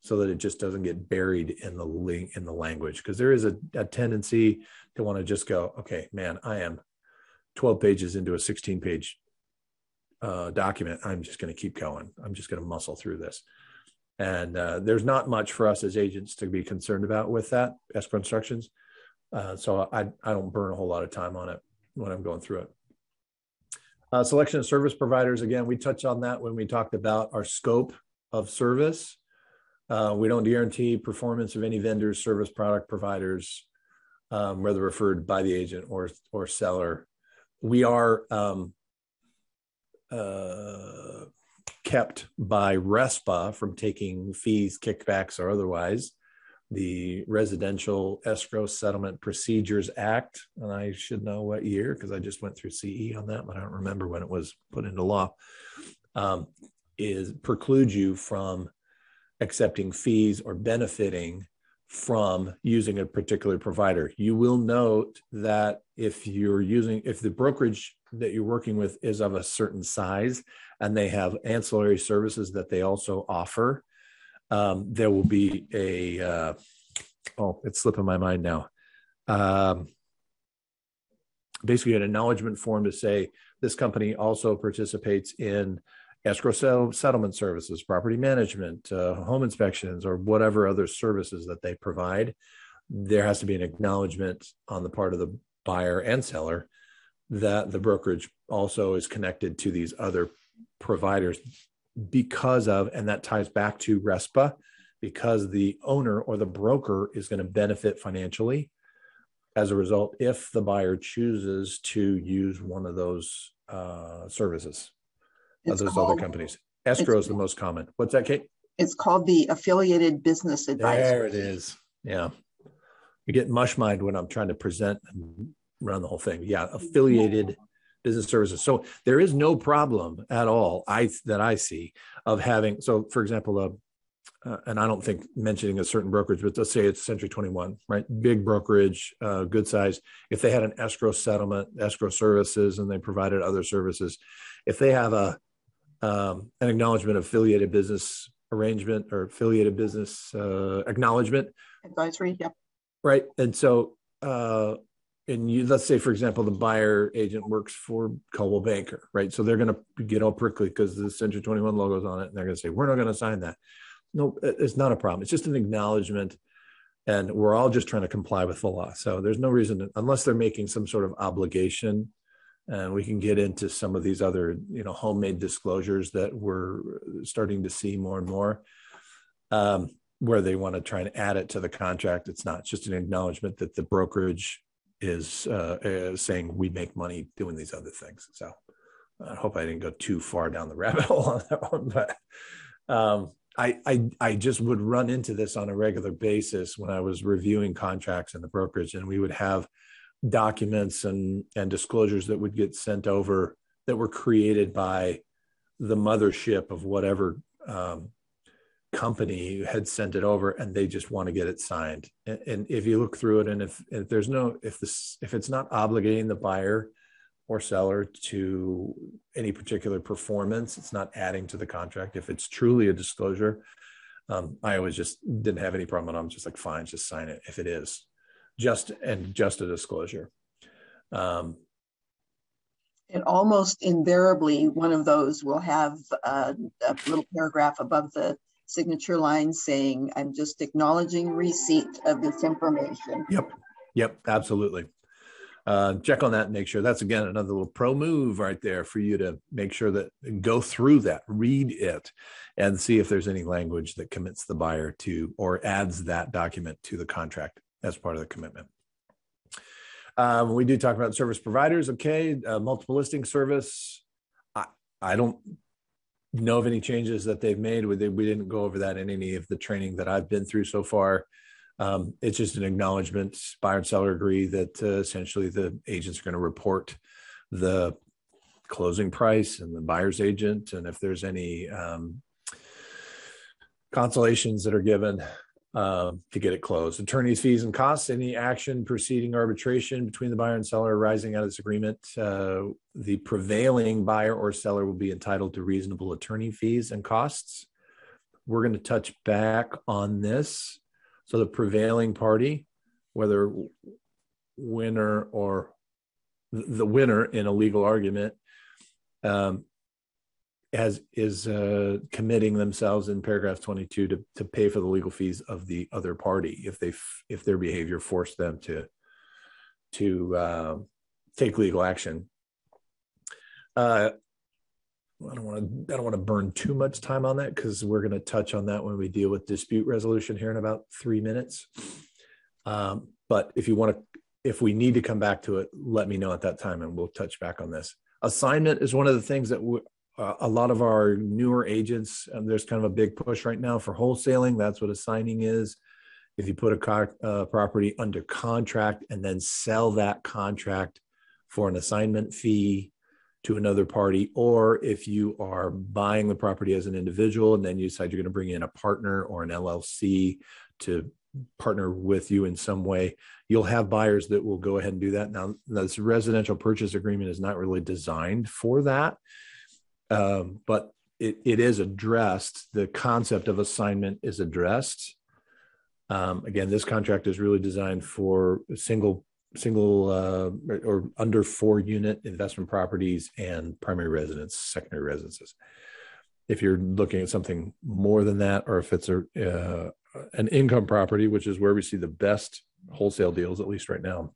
Speaker 1: so that it just doesn't get buried in the link in the language. Because there is a, a tendency to want to just go okay man i am 12 pages into a 16 page uh, document. I'm just going to keep going. I'm just going to muscle through this. And uh, there's not much for us as agents to be concerned about with that escrow instructions. Uh, so I, I don't burn a whole lot of time on it when i'm going through it uh, selection of service providers again we touched on that when we talked about our scope of service uh, we don't guarantee performance of any vendors, service product providers, um, whether referred by the agent or or seller. We are um, uh, kept by RESPA from taking fees, kickbacks, or otherwise. The Residential Escrow Settlement Procedures Act, and I should know what year because I just went through CE on that, but I don't remember when it was put into law. Um, is precludes you from accepting fees or benefiting from using a particular provider. You will note that if you're using, if the brokerage that you're working with is of a certain size and they have ancillary services that they also offer, um, there will be a, uh, oh, it's slipping my mind now. Um, basically, an acknowledgement form to say this company also participates in escrow settlement services, property management, uh, home inspections, or whatever other services that they provide, there has to be an acknowledgement on the part of the buyer and seller that the brokerage also is connected to these other providers because of, and that ties back to RESPA, because the owner or the broker is going to benefit financially as a result if the buyer chooses to use one of those uh, services of those called, other companies. Escrow is the most common. What's that, Kate?
Speaker 2: It's called the Affiliated Business Advisor.
Speaker 1: There it is. Yeah. You get mush mind when I'm trying to present and run the whole thing. Yeah, affiliated business services. So there is no problem at all I that I see of having. So, for example, uh, uh, and I don't think mentioning a certain brokerage, but let's say it's Century 21, right? Big brokerage, uh, good size. If they had an escrow settlement, escrow services, and they provided other services, if they have a um, an acknowledgement of affiliated business arrangement or affiliated business uh, acknowledgement
Speaker 2: advisory yep
Speaker 1: right and so uh, and you let's say for example the buyer agent works for Coldwell Banker right? So they're going to get all prickly because the Century 21 logos on it and they're going to say we're not going to sign that. No it's not a problem. It's just an acknowledgement and we're all just trying to comply with the law. So there's no reason to, unless they're making some sort of obligation and we can get into some of these other you know homemade disclosures that we're starting to see more and more um, where they want to try and add it to the contract. It's not it's just an acknowledgement that the brokerage is, uh, is saying we make money doing these other things. So i hope i didn't go too far down the <laughs> rabbit hole on that one but um, I, I I just would run into this on a regular basis when I was reviewing contracts in the brokerage, and we would have documents and and disclosures that would get sent over that were created by the mothership of whatever um, company had sent it over and they just want to get it signed. And, and if you look through it and if, if there's no if this if it's not obligating the buyer or seller to any particular performance it's not adding to the contract. If it's truly a disclosure um, i always just didn't have any problem i'm just like fine just sign it if it is. Just and just a disclosure. Um,
Speaker 2: and almost invariably, one of those will have a, a little paragraph above the signature line saying, I'm just acknowledging receipt of this information.
Speaker 1: Yep. Yep. Absolutely. Uh, check on that and make sure that's again another little pro move right there for you to make sure that go through that, read it, and see if there's any language that commits the buyer to or adds that document to the contract as part of the commitment. Um, we do talk about service providers. Okay, uh, multiple listing service. I, I don't know of any changes that they've made. We, we didn't go over that in any of the training that I've been through so far. Um, it's just an acknowledgement. Buyer and seller agree that uh, essentially the agents are going to report the closing price and the buyer's agent, and if there's any um, consolations that are given um, to get it closed. Attorney's fees and costs, any action proceeding arbitration between the buyer and seller arising out of this agreement, uh, the prevailing buyer or seller will be entitled to reasonable attorney fees and costs. We're going to touch back on this. So the prevailing party, whether winner or the winner in a legal argument, um, as is uh, committing themselves in paragraph 22 to, to pay for the legal fees of the other party if they if their behavior forced them to to uh, take legal action uh, I don't want to I don't want to burn too much time on that because we're going to touch on that when we deal with dispute resolution here in about three minutes. Um, but if you want to, if we need to come back to it, let me know at that time and we'll touch back on this. Assignment is one of the things that a lot of our newer agents, um, there's kind of a big push right now for wholesaling. That's what assigning is. If you put a car, uh, property under contract and then sell that contract for an assignment fee to another party, or if you are buying the property as an individual and then you decide you're going to bring in a partner or an LLC to partner with you in some way, you'll have buyers that will go ahead and do that. Now, this residential purchase agreement is not really designed for that um, but it, it is addressed. The concept of assignment is addressed. Um, again, this contract is really designed for single single uh, or under four unit investment properties and primary residence, secondary residences. If you're looking at something more than that, or if it's a uh, an income property, which is where we see the best wholesale deals, at least right now,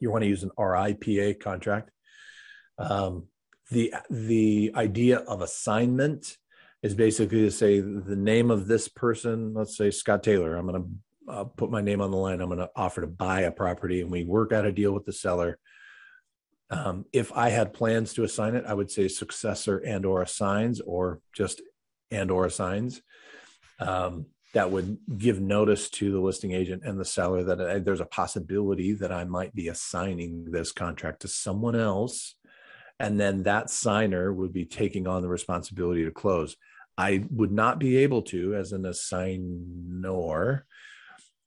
Speaker 1: you want to use an RIPA contract. Um, the the idea of assignment is basically to say the name of this person let's say scott taylor i'm going to uh, put my name on the line. I'm going to offer to buy a property and we work out a deal with the seller. Um, if i had plans to assign it i would say successor and or assigns or just and or assigns. Um, that would give notice to the listing agent and the seller that uh, there's a possibility that i might be assigning this contract to someone else and then that signer would be taking on the responsibility to close. I would not be able to, as an assignor,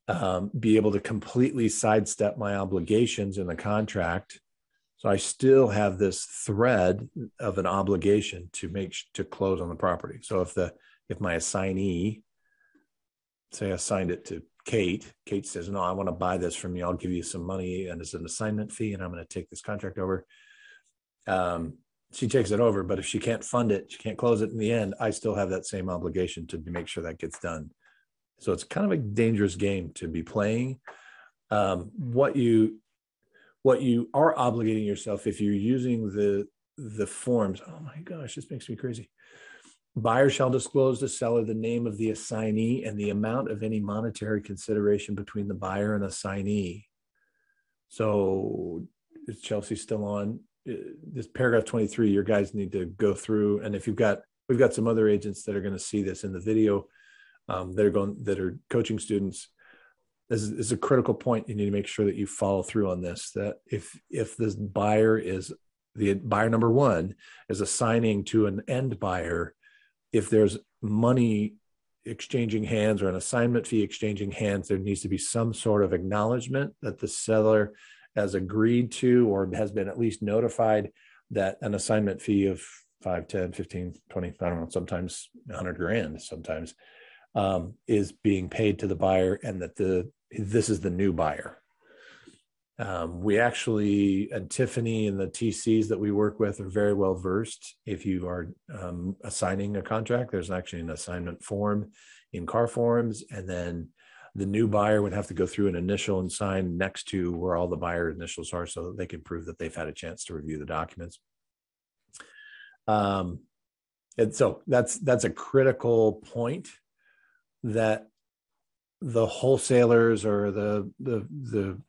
Speaker 1: um, be able to completely sidestep my obligations in the contract. So I still have this thread of an obligation to make to close on the property. So if the if my assignee, say I signed it to Kate, Kate says, "No, I want to buy this from you. I'll give you some money and it's an assignment fee, and I'm going to take this contract over." Um, she takes it over. But if she can't fund it, she can't close it in the end. I still have that same obligation to make sure that gets done. So it's kind of a dangerous game to be playing. Um, what you what you are obligating yourself if you're using the the forms. Oh my gosh, this makes me crazy. Buyer shall disclose to seller the name of the assignee and the amount of any monetary consideration between the buyer and assignee. So is Chelsea still on? This paragraph 23 your guys need to go through and if you've got we've got some other agents that are going to see this in the video um, that are going that are coaching students. This is, this is, a critical point. You need to make sure that you follow through on this that if if this buyer is the buyer number one is assigning to an end buyer if there's money exchanging hands or an assignment fee exchanging hands there needs to be some sort of acknowledgement that the seller has agreed to or has been at least notified that an assignment fee of 5 10 15 20 i don't know sometimes 100 grand sometimes um, is being paid to the buyer and that the this is the new buyer. Um, we actually and tiffany and the tcs that we work with are very well versed. If you are um, assigning a contract there's actually an assignment form in car forms and then the new buyer would have to go through an initial and sign next to where all the buyer initials are so that they can prove that they've had a chance to review the documents. Um, and so that's that's a critical point that the wholesalers or the the the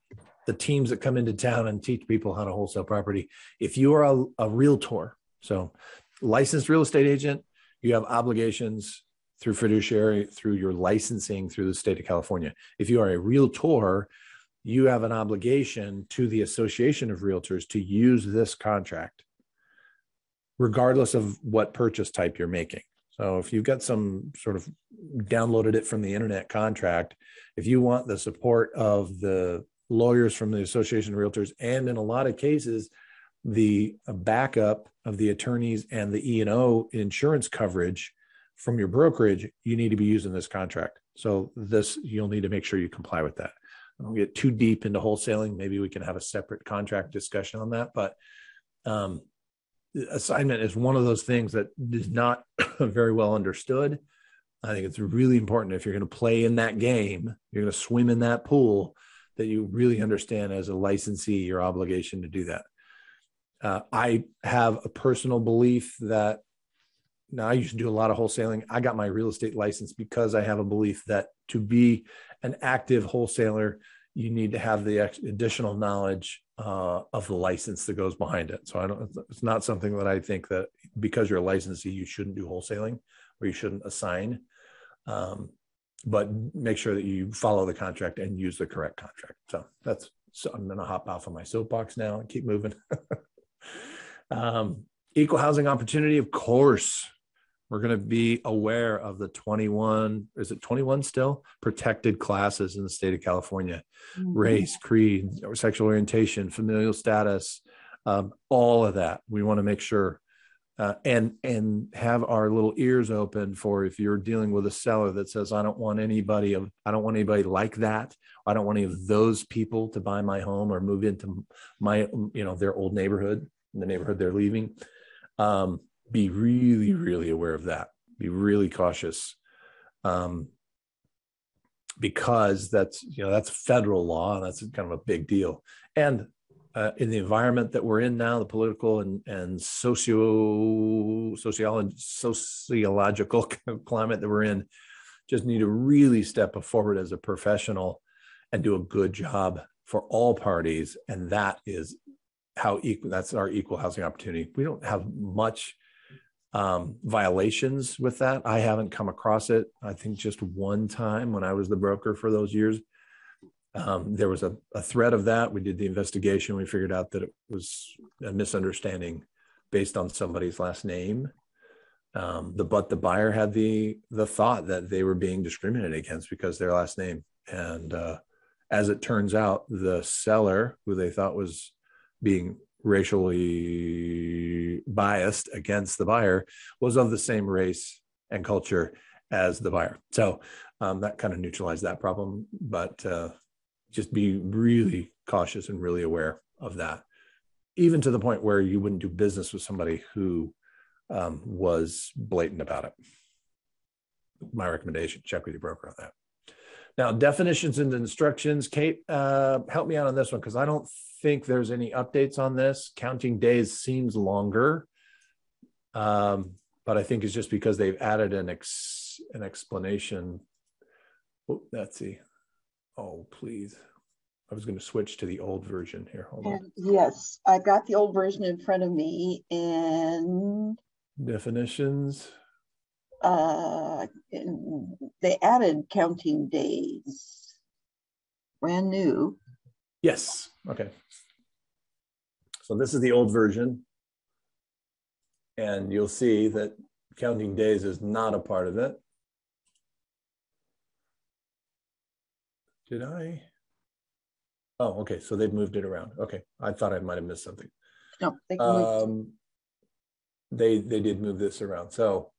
Speaker 1: the teams that come into town and teach people how to wholesale property if you are a, a realtor so licensed real estate agent you have obligations through fiduciary, through your licensing through the state of California. If you are a realtor, you have an obligation to the Association of Realtors to use this contract, regardless of what purchase type you're making. So if you've got some sort of downloaded it from the internet contract, if you want the support of the lawyers from the Association of Realtors, and in a lot of cases, the backup of the attorneys and the E&O insurance coverage from your brokerage, you need to be using this contract. So this you'll need to make sure you comply with that. I don't get too deep into wholesaling. Maybe we can have a separate contract discussion on that. But um, assignment is one of those things that is not <coughs> very well understood. I think it's really important if you're going to play in that game, you're going to swim in that pool, that you really understand as a licensee your obligation to do that. Uh, I have a personal belief that now I used to do a lot of wholesaling. I got my real estate license because I have a belief that to be an active wholesaler, you need to have the additional knowledge uh, of the license that goes behind it. So I don't. It's not something that I think that because you're a licensee, you shouldn't do wholesaling or you shouldn't assign. Um, but make sure that you follow the contract and use the correct contract. So that's. So I'm going to hop off of my soapbox now and keep moving. <laughs> um, equal housing opportunity, of course, we're going to be aware of the 21 is it 21 still? Protected classes in the state of california. Mm-hmm. race creed or sexual orientation familial status um, all of that. We want to make sure uh, and and have our little ears open for if you're dealing with a seller that says i don't want anybody of i don't want anybody like that. I don't want any of those people to buy my home or move into my you know their old neighborhood the neighborhood they're leaving. Um, be really, really aware of that. Be really cautious. Um, because that's you know that's federal law and that's kind of a big deal and uh, in the environment that we're in now the political and and socio sociological <laughs> climate that we're in just need to really step forward as a professional and do a good job for all parties and that is how equal that's our equal housing opportunity we don't have much um, violations with that. I haven't come across it. I think just one time when I was the broker for those years, um, there was a, a threat of that. We did the investigation. We figured out that it was a misunderstanding based on somebody's last name. Um, the but the buyer had the the thought that they were being discriminated against because their last name. And uh, as it turns out, the seller, who they thought was being racially biased against the buyer was of the same race and culture as the buyer. So um, that kind of neutralized that problem. But uh, just be really cautious and really aware of that, even to the point where you wouldn't do business with somebody who um, was blatant about it. My recommendation: check with your broker on that. Now, definitions and instructions. Kate, uh, help me out on this one because I don't think there's any updates on this. Counting days seems longer, um, but I think it's just because they've added an ex, an explanation. Oh, let's see. Oh, please. I was going to switch to the old version here. Hold
Speaker 2: on. Yes, I got the old version in front of me and
Speaker 1: definitions
Speaker 2: uh, they added counting days, brand new.
Speaker 1: Yes. Okay. So this is the old version. And you'll see that counting days is not a part of it. Did I? Oh, okay. So they've moved it around. Okay. I thought I might have missed something.
Speaker 2: No,
Speaker 1: they um, they they did move this around. So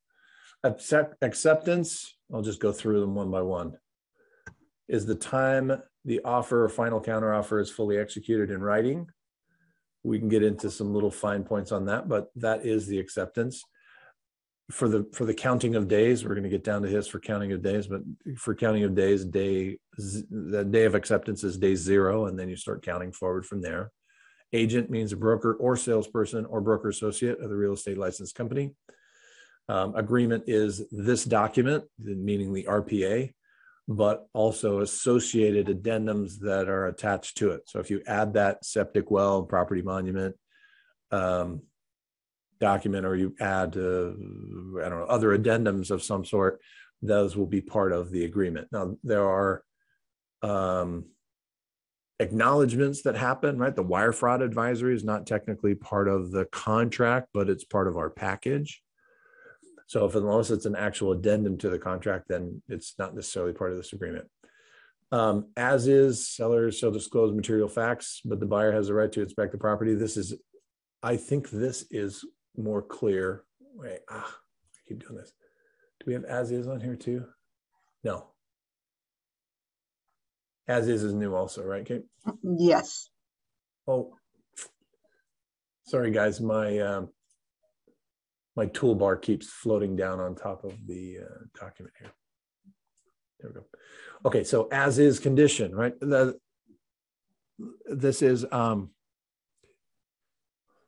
Speaker 1: acceptance, I'll just go through them one by one, is the time the offer or final counteroffer is fully executed in writing. We can get into some little fine points on that, but that is the acceptance. For the for the counting of days, we're going to get down to his for counting of days, but for counting of days, day the day of acceptance is day zero, and then you start counting forward from there. Agent means a broker or salesperson or broker associate of the real estate license company um, agreement is this document, meaning the RPA, but also associated addendums that are attached to it. So if you add that septic well, property monument um, document, or you add, uh, I don't know, other addendums of some sort, those will be part of the agreement. Now, there are um, acknowledgments that happen, right? The wire fraud advisory is not technically part of the contract, but it's part of our package. So if unless it's an actual addendum to the contract, then it's not necessarily part of this agreement. Um, as is, sellers shall disclose material facts, but the buyer has the right to inspect the property. This is, I think this is more clear. Wait, ah, I keep doing this. Do we have as is on here too? No. As is is new also, right, Kate?
Speaker 2: Yes.
Speaker 1: Oh, sorry guys, my um, my toolbar keeps floating down on top of the uh, document here. There we go. Okay, so as is condition, right? The, this is um,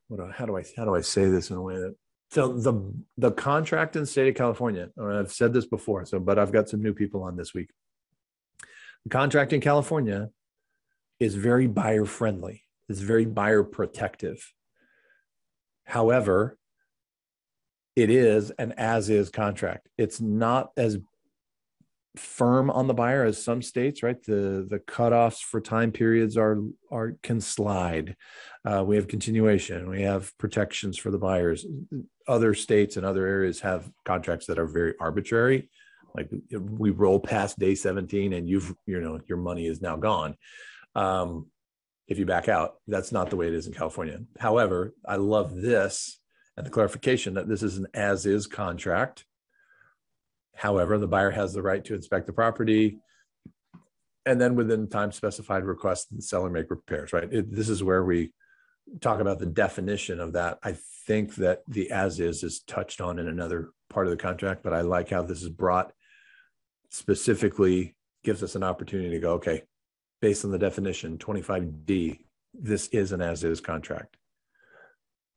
Speaker 1: what? How do I how do I say this in a way that so the the contract in the state of California. I've said this before, so but I've got some new people on this week. The contract in California is very buyer friendly. It's very buyer protective. However, it is an as is contract. It's not as firm on the buyer as some states, right? The the cutoffs for time periods are are can slide. Uh, we have continuation. We have protections for the buyers. Other states and other areas have contracts that are very arbitrary. Like we roll past day 17 and you've you know your money is now gone. Um, if you back out, that's not the way it is in California. However, I love this and the clarification that this is an as is contract However, the buyer has the right to inspect the property and then within time specified request the seller make repairs, right? It, this is where we talk about the definition of that. I think that the as is is touched on in another part of the contract, but I like how this is brought specifically gives us an opportunity to go, okay, based on the definition 25D, this is an as is contract,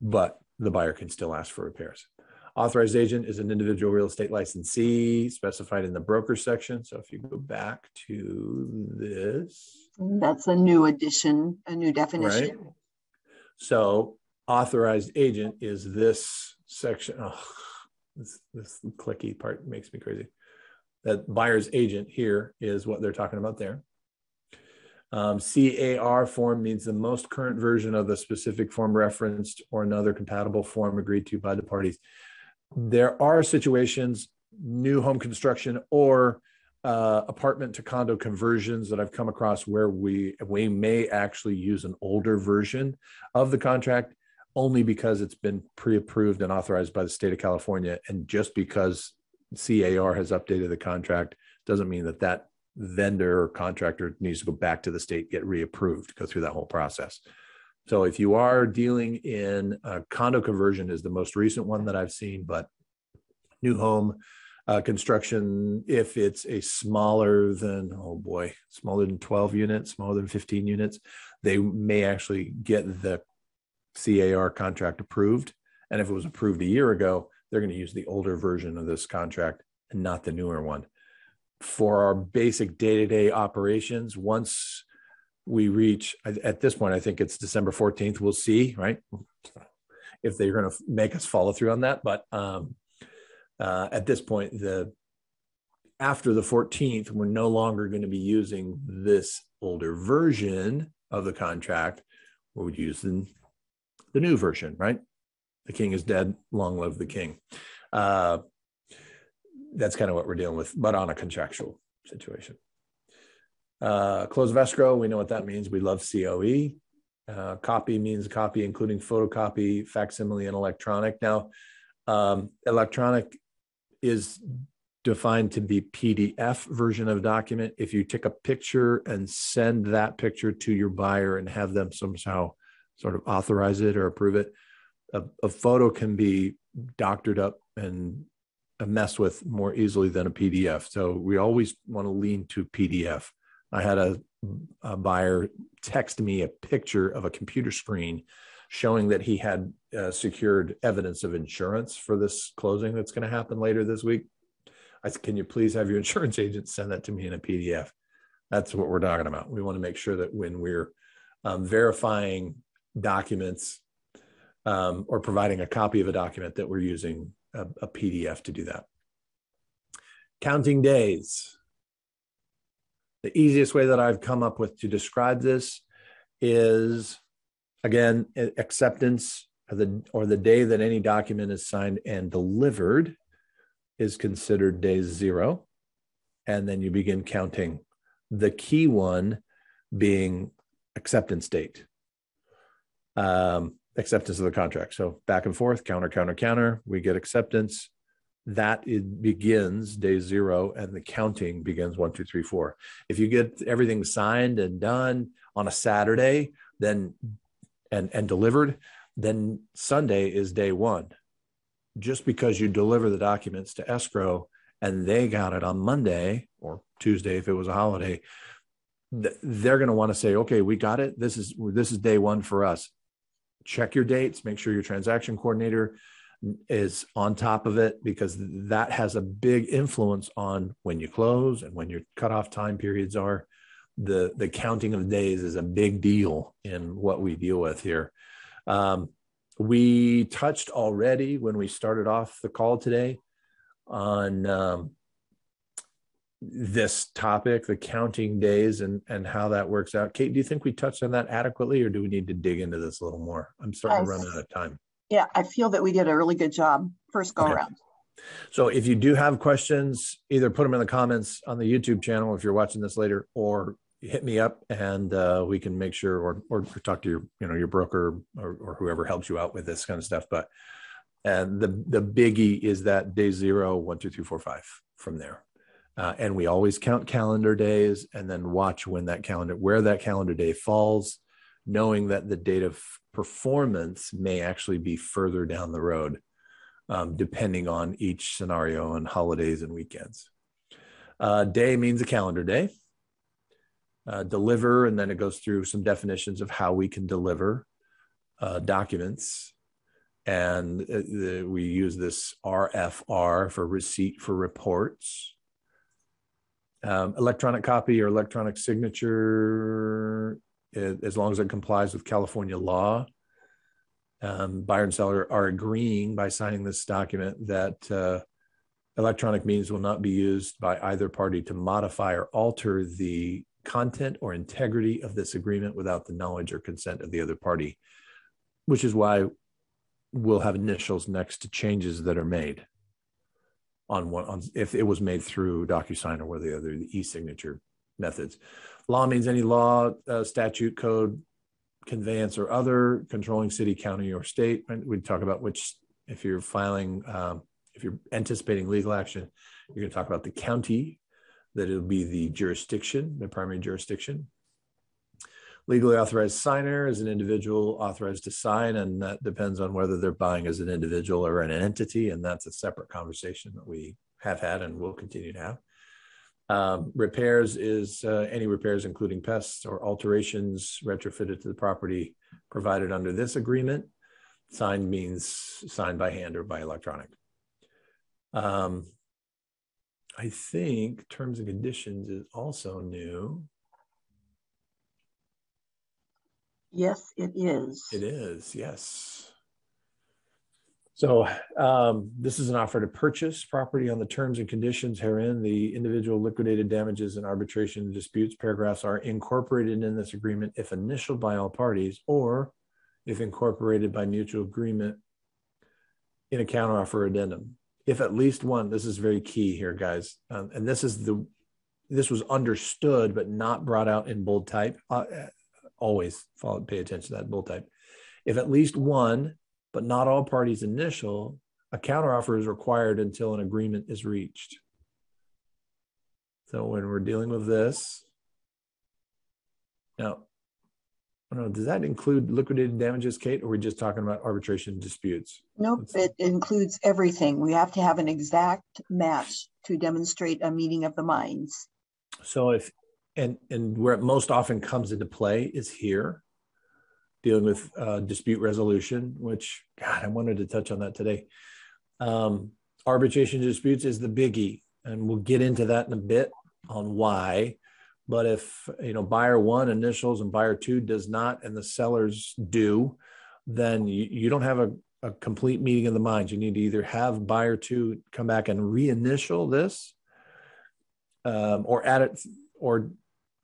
Speaker 1: but the buyer can still ask for repairs. Authorized agent is an individual real estate licensee specified in the broker section. So if you go back to this,
Speaker 2: that's a new addition, a new definition. Right?
Speaker 1: So authorized agent is this section. Oh, this, this clicky part makes me crazy. That buyer's agent here is what they're talking about there. Um, CAR form means the most current version of the specific form referenced or another compatible form agreed to by the parties. There are situations, new home construction or uh, apartment to condo conversions that I've come across where we we may actually use an older version of the contract only because it's been pre-approved and authorized by the state of California, and just because CAR has updated the contract doesn't mean that that vendor or contractor needs to go back to the state get reapproved, go through that whole process. So if you are dealing in condo conversion is the most recent one that I've seen, but new home uh, construction, if it's a smaller than, oh boy, smaller than 12 units, smaller than 15 units, they may actually get the CAR contract approved. And if it was approved a year ago, they're going to use the older version of this contract and not the newer one. For our basic day to day operations, once we reach at this point i think it's december 14th we'll see right? If they're going to make us follow through on that but um, uh, at this point the after the 14th we're no longer going to be using this older version of the contract. We would use the, the new version right? The king is dead. Long live the king. Uh, that's kind of what we're dealing with but on a contractual situation uh, close of escrow, we know what that means. We love COE. Uh, copy means copy, including photocopy, facsimile, and electronic. Now, um, electronic is defined to be PDF version of document. If you take a picture and send that picture to your buyer and have them somehow sort of authorize it or approve it, a, a photo can be doctored up and messed with more easily than a PDF. So we always want to lean to PDF. I had a, a buyer text me a picture of a computer screen showing that he had uh, secured evidence of insurance for this closing that's going to happen later this week. I said, Can you please have your <laughs> insurance agent send that to me in a PDF? That's what we're talking about. We want to make sure that when we're um, verifying documents um, or providing a copy of a document, that we're using a, a PDF to do that. Counting days. The easiest way that I've come up with to describe this is again acceptance of the or the day that any document is signed and delivered is considered day zero. And then you begin counting. The key one being acceptance date, um, acceptance of the contract. So back and forth, counter, counter, counter. We get acceptance. That it begins day zero, and the counting begins one, two, three, four. If you get everything signed and done on a Saturday, then and and delivered, then Sunday is day one. Just because you deliver the documents to escrow and they got it on Monday or Tuesday if it was a holiday, they're going to want to say, okay, we got it. This is this is day one for us. Check your dates. Make sure your transaction coordinator is on top of it because that has a big influence on when you close and when your cutoff time periods are. The the counting of days is a big deal in what we deal with here. Um, we touched already when we started off the call today on um, this topic, the counting days and and how that works out. Kate, do you think we touched on that adequately, or do we need to dig into this a little more? I'm starting to run out of time.
Speaker 2: Yeah, I feel that we did a really good job first go okay. around.
Speaker 1: So if you do have questions, either put them in the comments on the YouTube channel if you're watching this later, or hit me up and uh, we can make sure, or or talk to your you know your broker or, or whoever helps you out with this kind of stuff. But and the the biggie is that day zero, one, two, three, four, five from there. Uh, and we always count calendar days and then watch when that calendar, where that calendar day falls, knowing that the date of performance may actually be further down the road, um, depending on each scenario and holidays and weekends. Uh, day means a calendar day. Uh, deliver, and then it goes through some definitions of how we can deliver uh, documents. And uh, the, we use this RFR for receipt for reports um, electronic copy or electronic signature, as long as it complies with California law. Um, buyer and seller are agreeing by signing this document that uh, electronic means will not be used by either party to modify or alter the content or integrity of this agreement without the knowledge or consent of the other party, which is why we'll have initials next to changes that are made on one on if it was made through DocuSign or whether the other e-signature methods. Law means any law, uh, statute, code, conveyance, or other controlling city, county, or state. We talk about which, if you're filing, um, if you're anticipating legal action, you're going to talk about the county, that it'll be the jurisdiction, the primary jurisdiction legally authorized signer is an individual authorized to sign, and that depends on whether they're buying as an individual or an entity, and that's a separate conversation that we have had and will continue to have. Um, repairs is uh, any repairs, including pests or alterations retrofitted to the property provided under this agreement. Signed means signed by hand or by electronic. Um, I think terms and conditions is also new.
Speaker 2: Yes, it is.
Speaker 1: It is, yes. So um, this is an offer to purchase property on the terms and conditions herein. The individual liquidated damages and arbitration disputes paragraphs are incorporated in this agreement if initialed by all parties or if incorporated by mutual agreement in a counteroffer addendum. If at least one, this is very key here, guys, um, and this is the this was understood but not brought out in bold type. Uh, always follow, pay attention to that bold type. If at least one, but not all parties initial, a counteroffer is required until an agreement is reached. So when we're dealing with this, now, I don't know, does that include liquidated damages, Kate, or are we just talking about arbitration disputes?
Speaker 2: Nope, it includes everything. We have to have an exact match to demonstrate a meeting of the minds.
Speaker 1: So if and and where it most often comes into play is here dealing with uh, dispute resolution which god i wanted to touch on that today. Um, arbitration disputes is the biggie and we'll get into that in a bit on why but if you know buyer one initials and buyer two does not and the sellers do then you, you don't have a, a complete meeting of the minds. You need to either have buyer two come back and reinitial this um, or add it or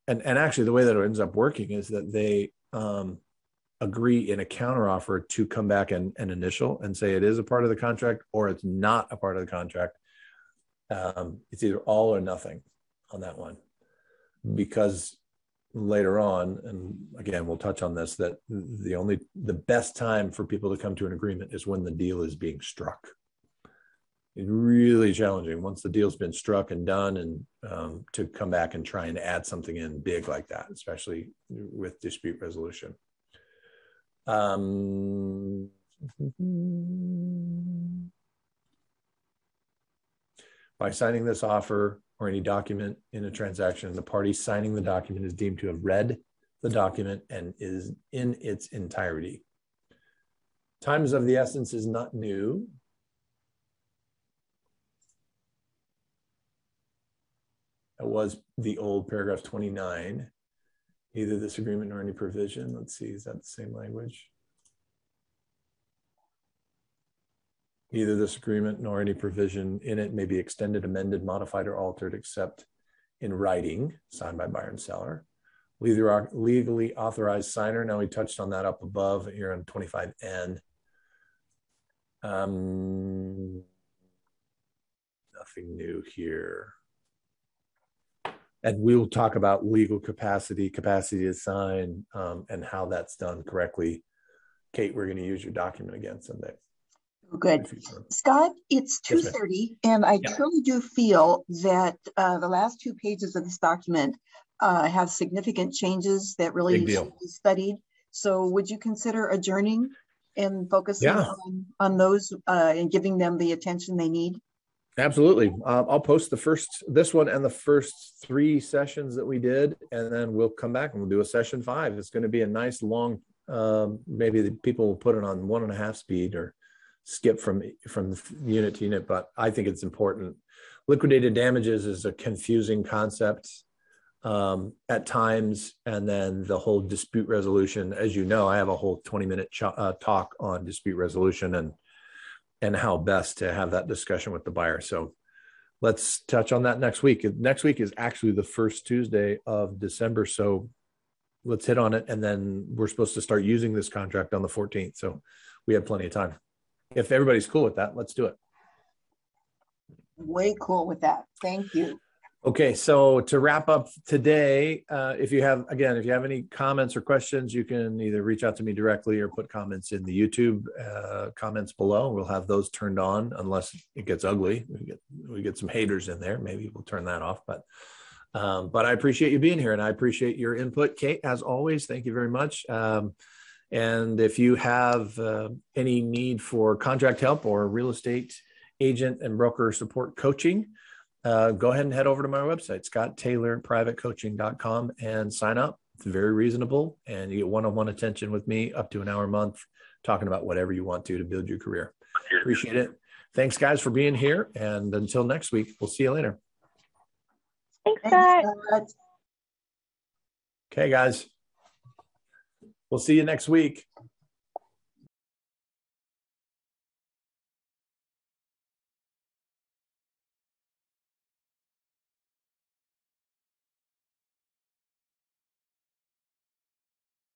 Speaker 1: and and actually the way that it ends up working is that they um, agree in a counteroffer to come back and, and initial and say it is a part of the contract or it's not a part of the contract. Um, it's either all or nothing on that one because later on and again we'll touch on this that the only the best time for people to come to an agreement is when the deal is being struck really challenging once the deal's been struck and done and um, to come back and try and add something in big like that especially with dispute resolution um, <laughs> by signing this offer or any document in a transaction, the party signing the document is deemed to have read the document and is in its entirety. Times of the essence is not new. It was the old paragraph 29. Neither this agreement nor any provision. Let's see, is that the same language? Neither this agreement nor any provision in it may be extended, amended, modified, or altered except in writing, signed by buyer and seller. Legally authorized signer. Now we touched on that up above here on 25N. Um, nothing new here. And we'll talk about legal capacity, capacity to sign, um, and how that's done correctly. Kate, we're going to use your document again someday.
Speaker 2: Good. Scott, it's 2.30 and I yeah. truly do feel that uh, the last two pages of this document uh, have significant changes that really should be studied. So would you consider adjourning and focusing yeah. on, on those uh, and giving them the attention they need?
Speaker 1: Absolutely. Uh, I'll post the first, this one and the first three sessions that we did, and then we'll come back and we'll do a session five. It's going to be a nice long, um, maybe the people will put it on one and a half speed or skip from from unit to unit, but I think it's important. Liquidated damages is a confusing concept um, at times, and then the whole dispute resolution. As you know, I have a whole twenty minute ch- uh, talk on dispute resolution and and how best to have that discussion with the buyer. So let's touch on that next week. Next week is actually the first Tuesday of December, so let's hit on it, and then we're supposed to start using this contract on the 14th. So we have plenty of time if everybody's cool with that, let's do it.
Speaker 2: Way cool with that. Thank you.
Speaker 1: Okay, so to wrap up today, uh, if you have, again, if you have any comments or questions, you can either reach out to me directly or put comments in the YouTube uh, comments below. We'll have those turned on unless it gets ugly. We get we get some haters in there. Maybe we'll turn that off. But um, but I appreciate you being here and I appreciate your input, Kate. As always, thank you very much. Um, and if you have uh, any need for contract help or real estate agent and broker support coaching, uh, go ahead and head over to my website, scotttaylorprivatecoaching.com, and sign up. It's very reasonable, and you get one on one attention with me up to an hour a month, talking about whatever you want to to build your career. Appreciate it. Thanks, guys, for being here. And until next week, we'll see you later.
Speaker 3: Thanks, Scott.
Speaker 1: Okay, guys. We'll see you next week.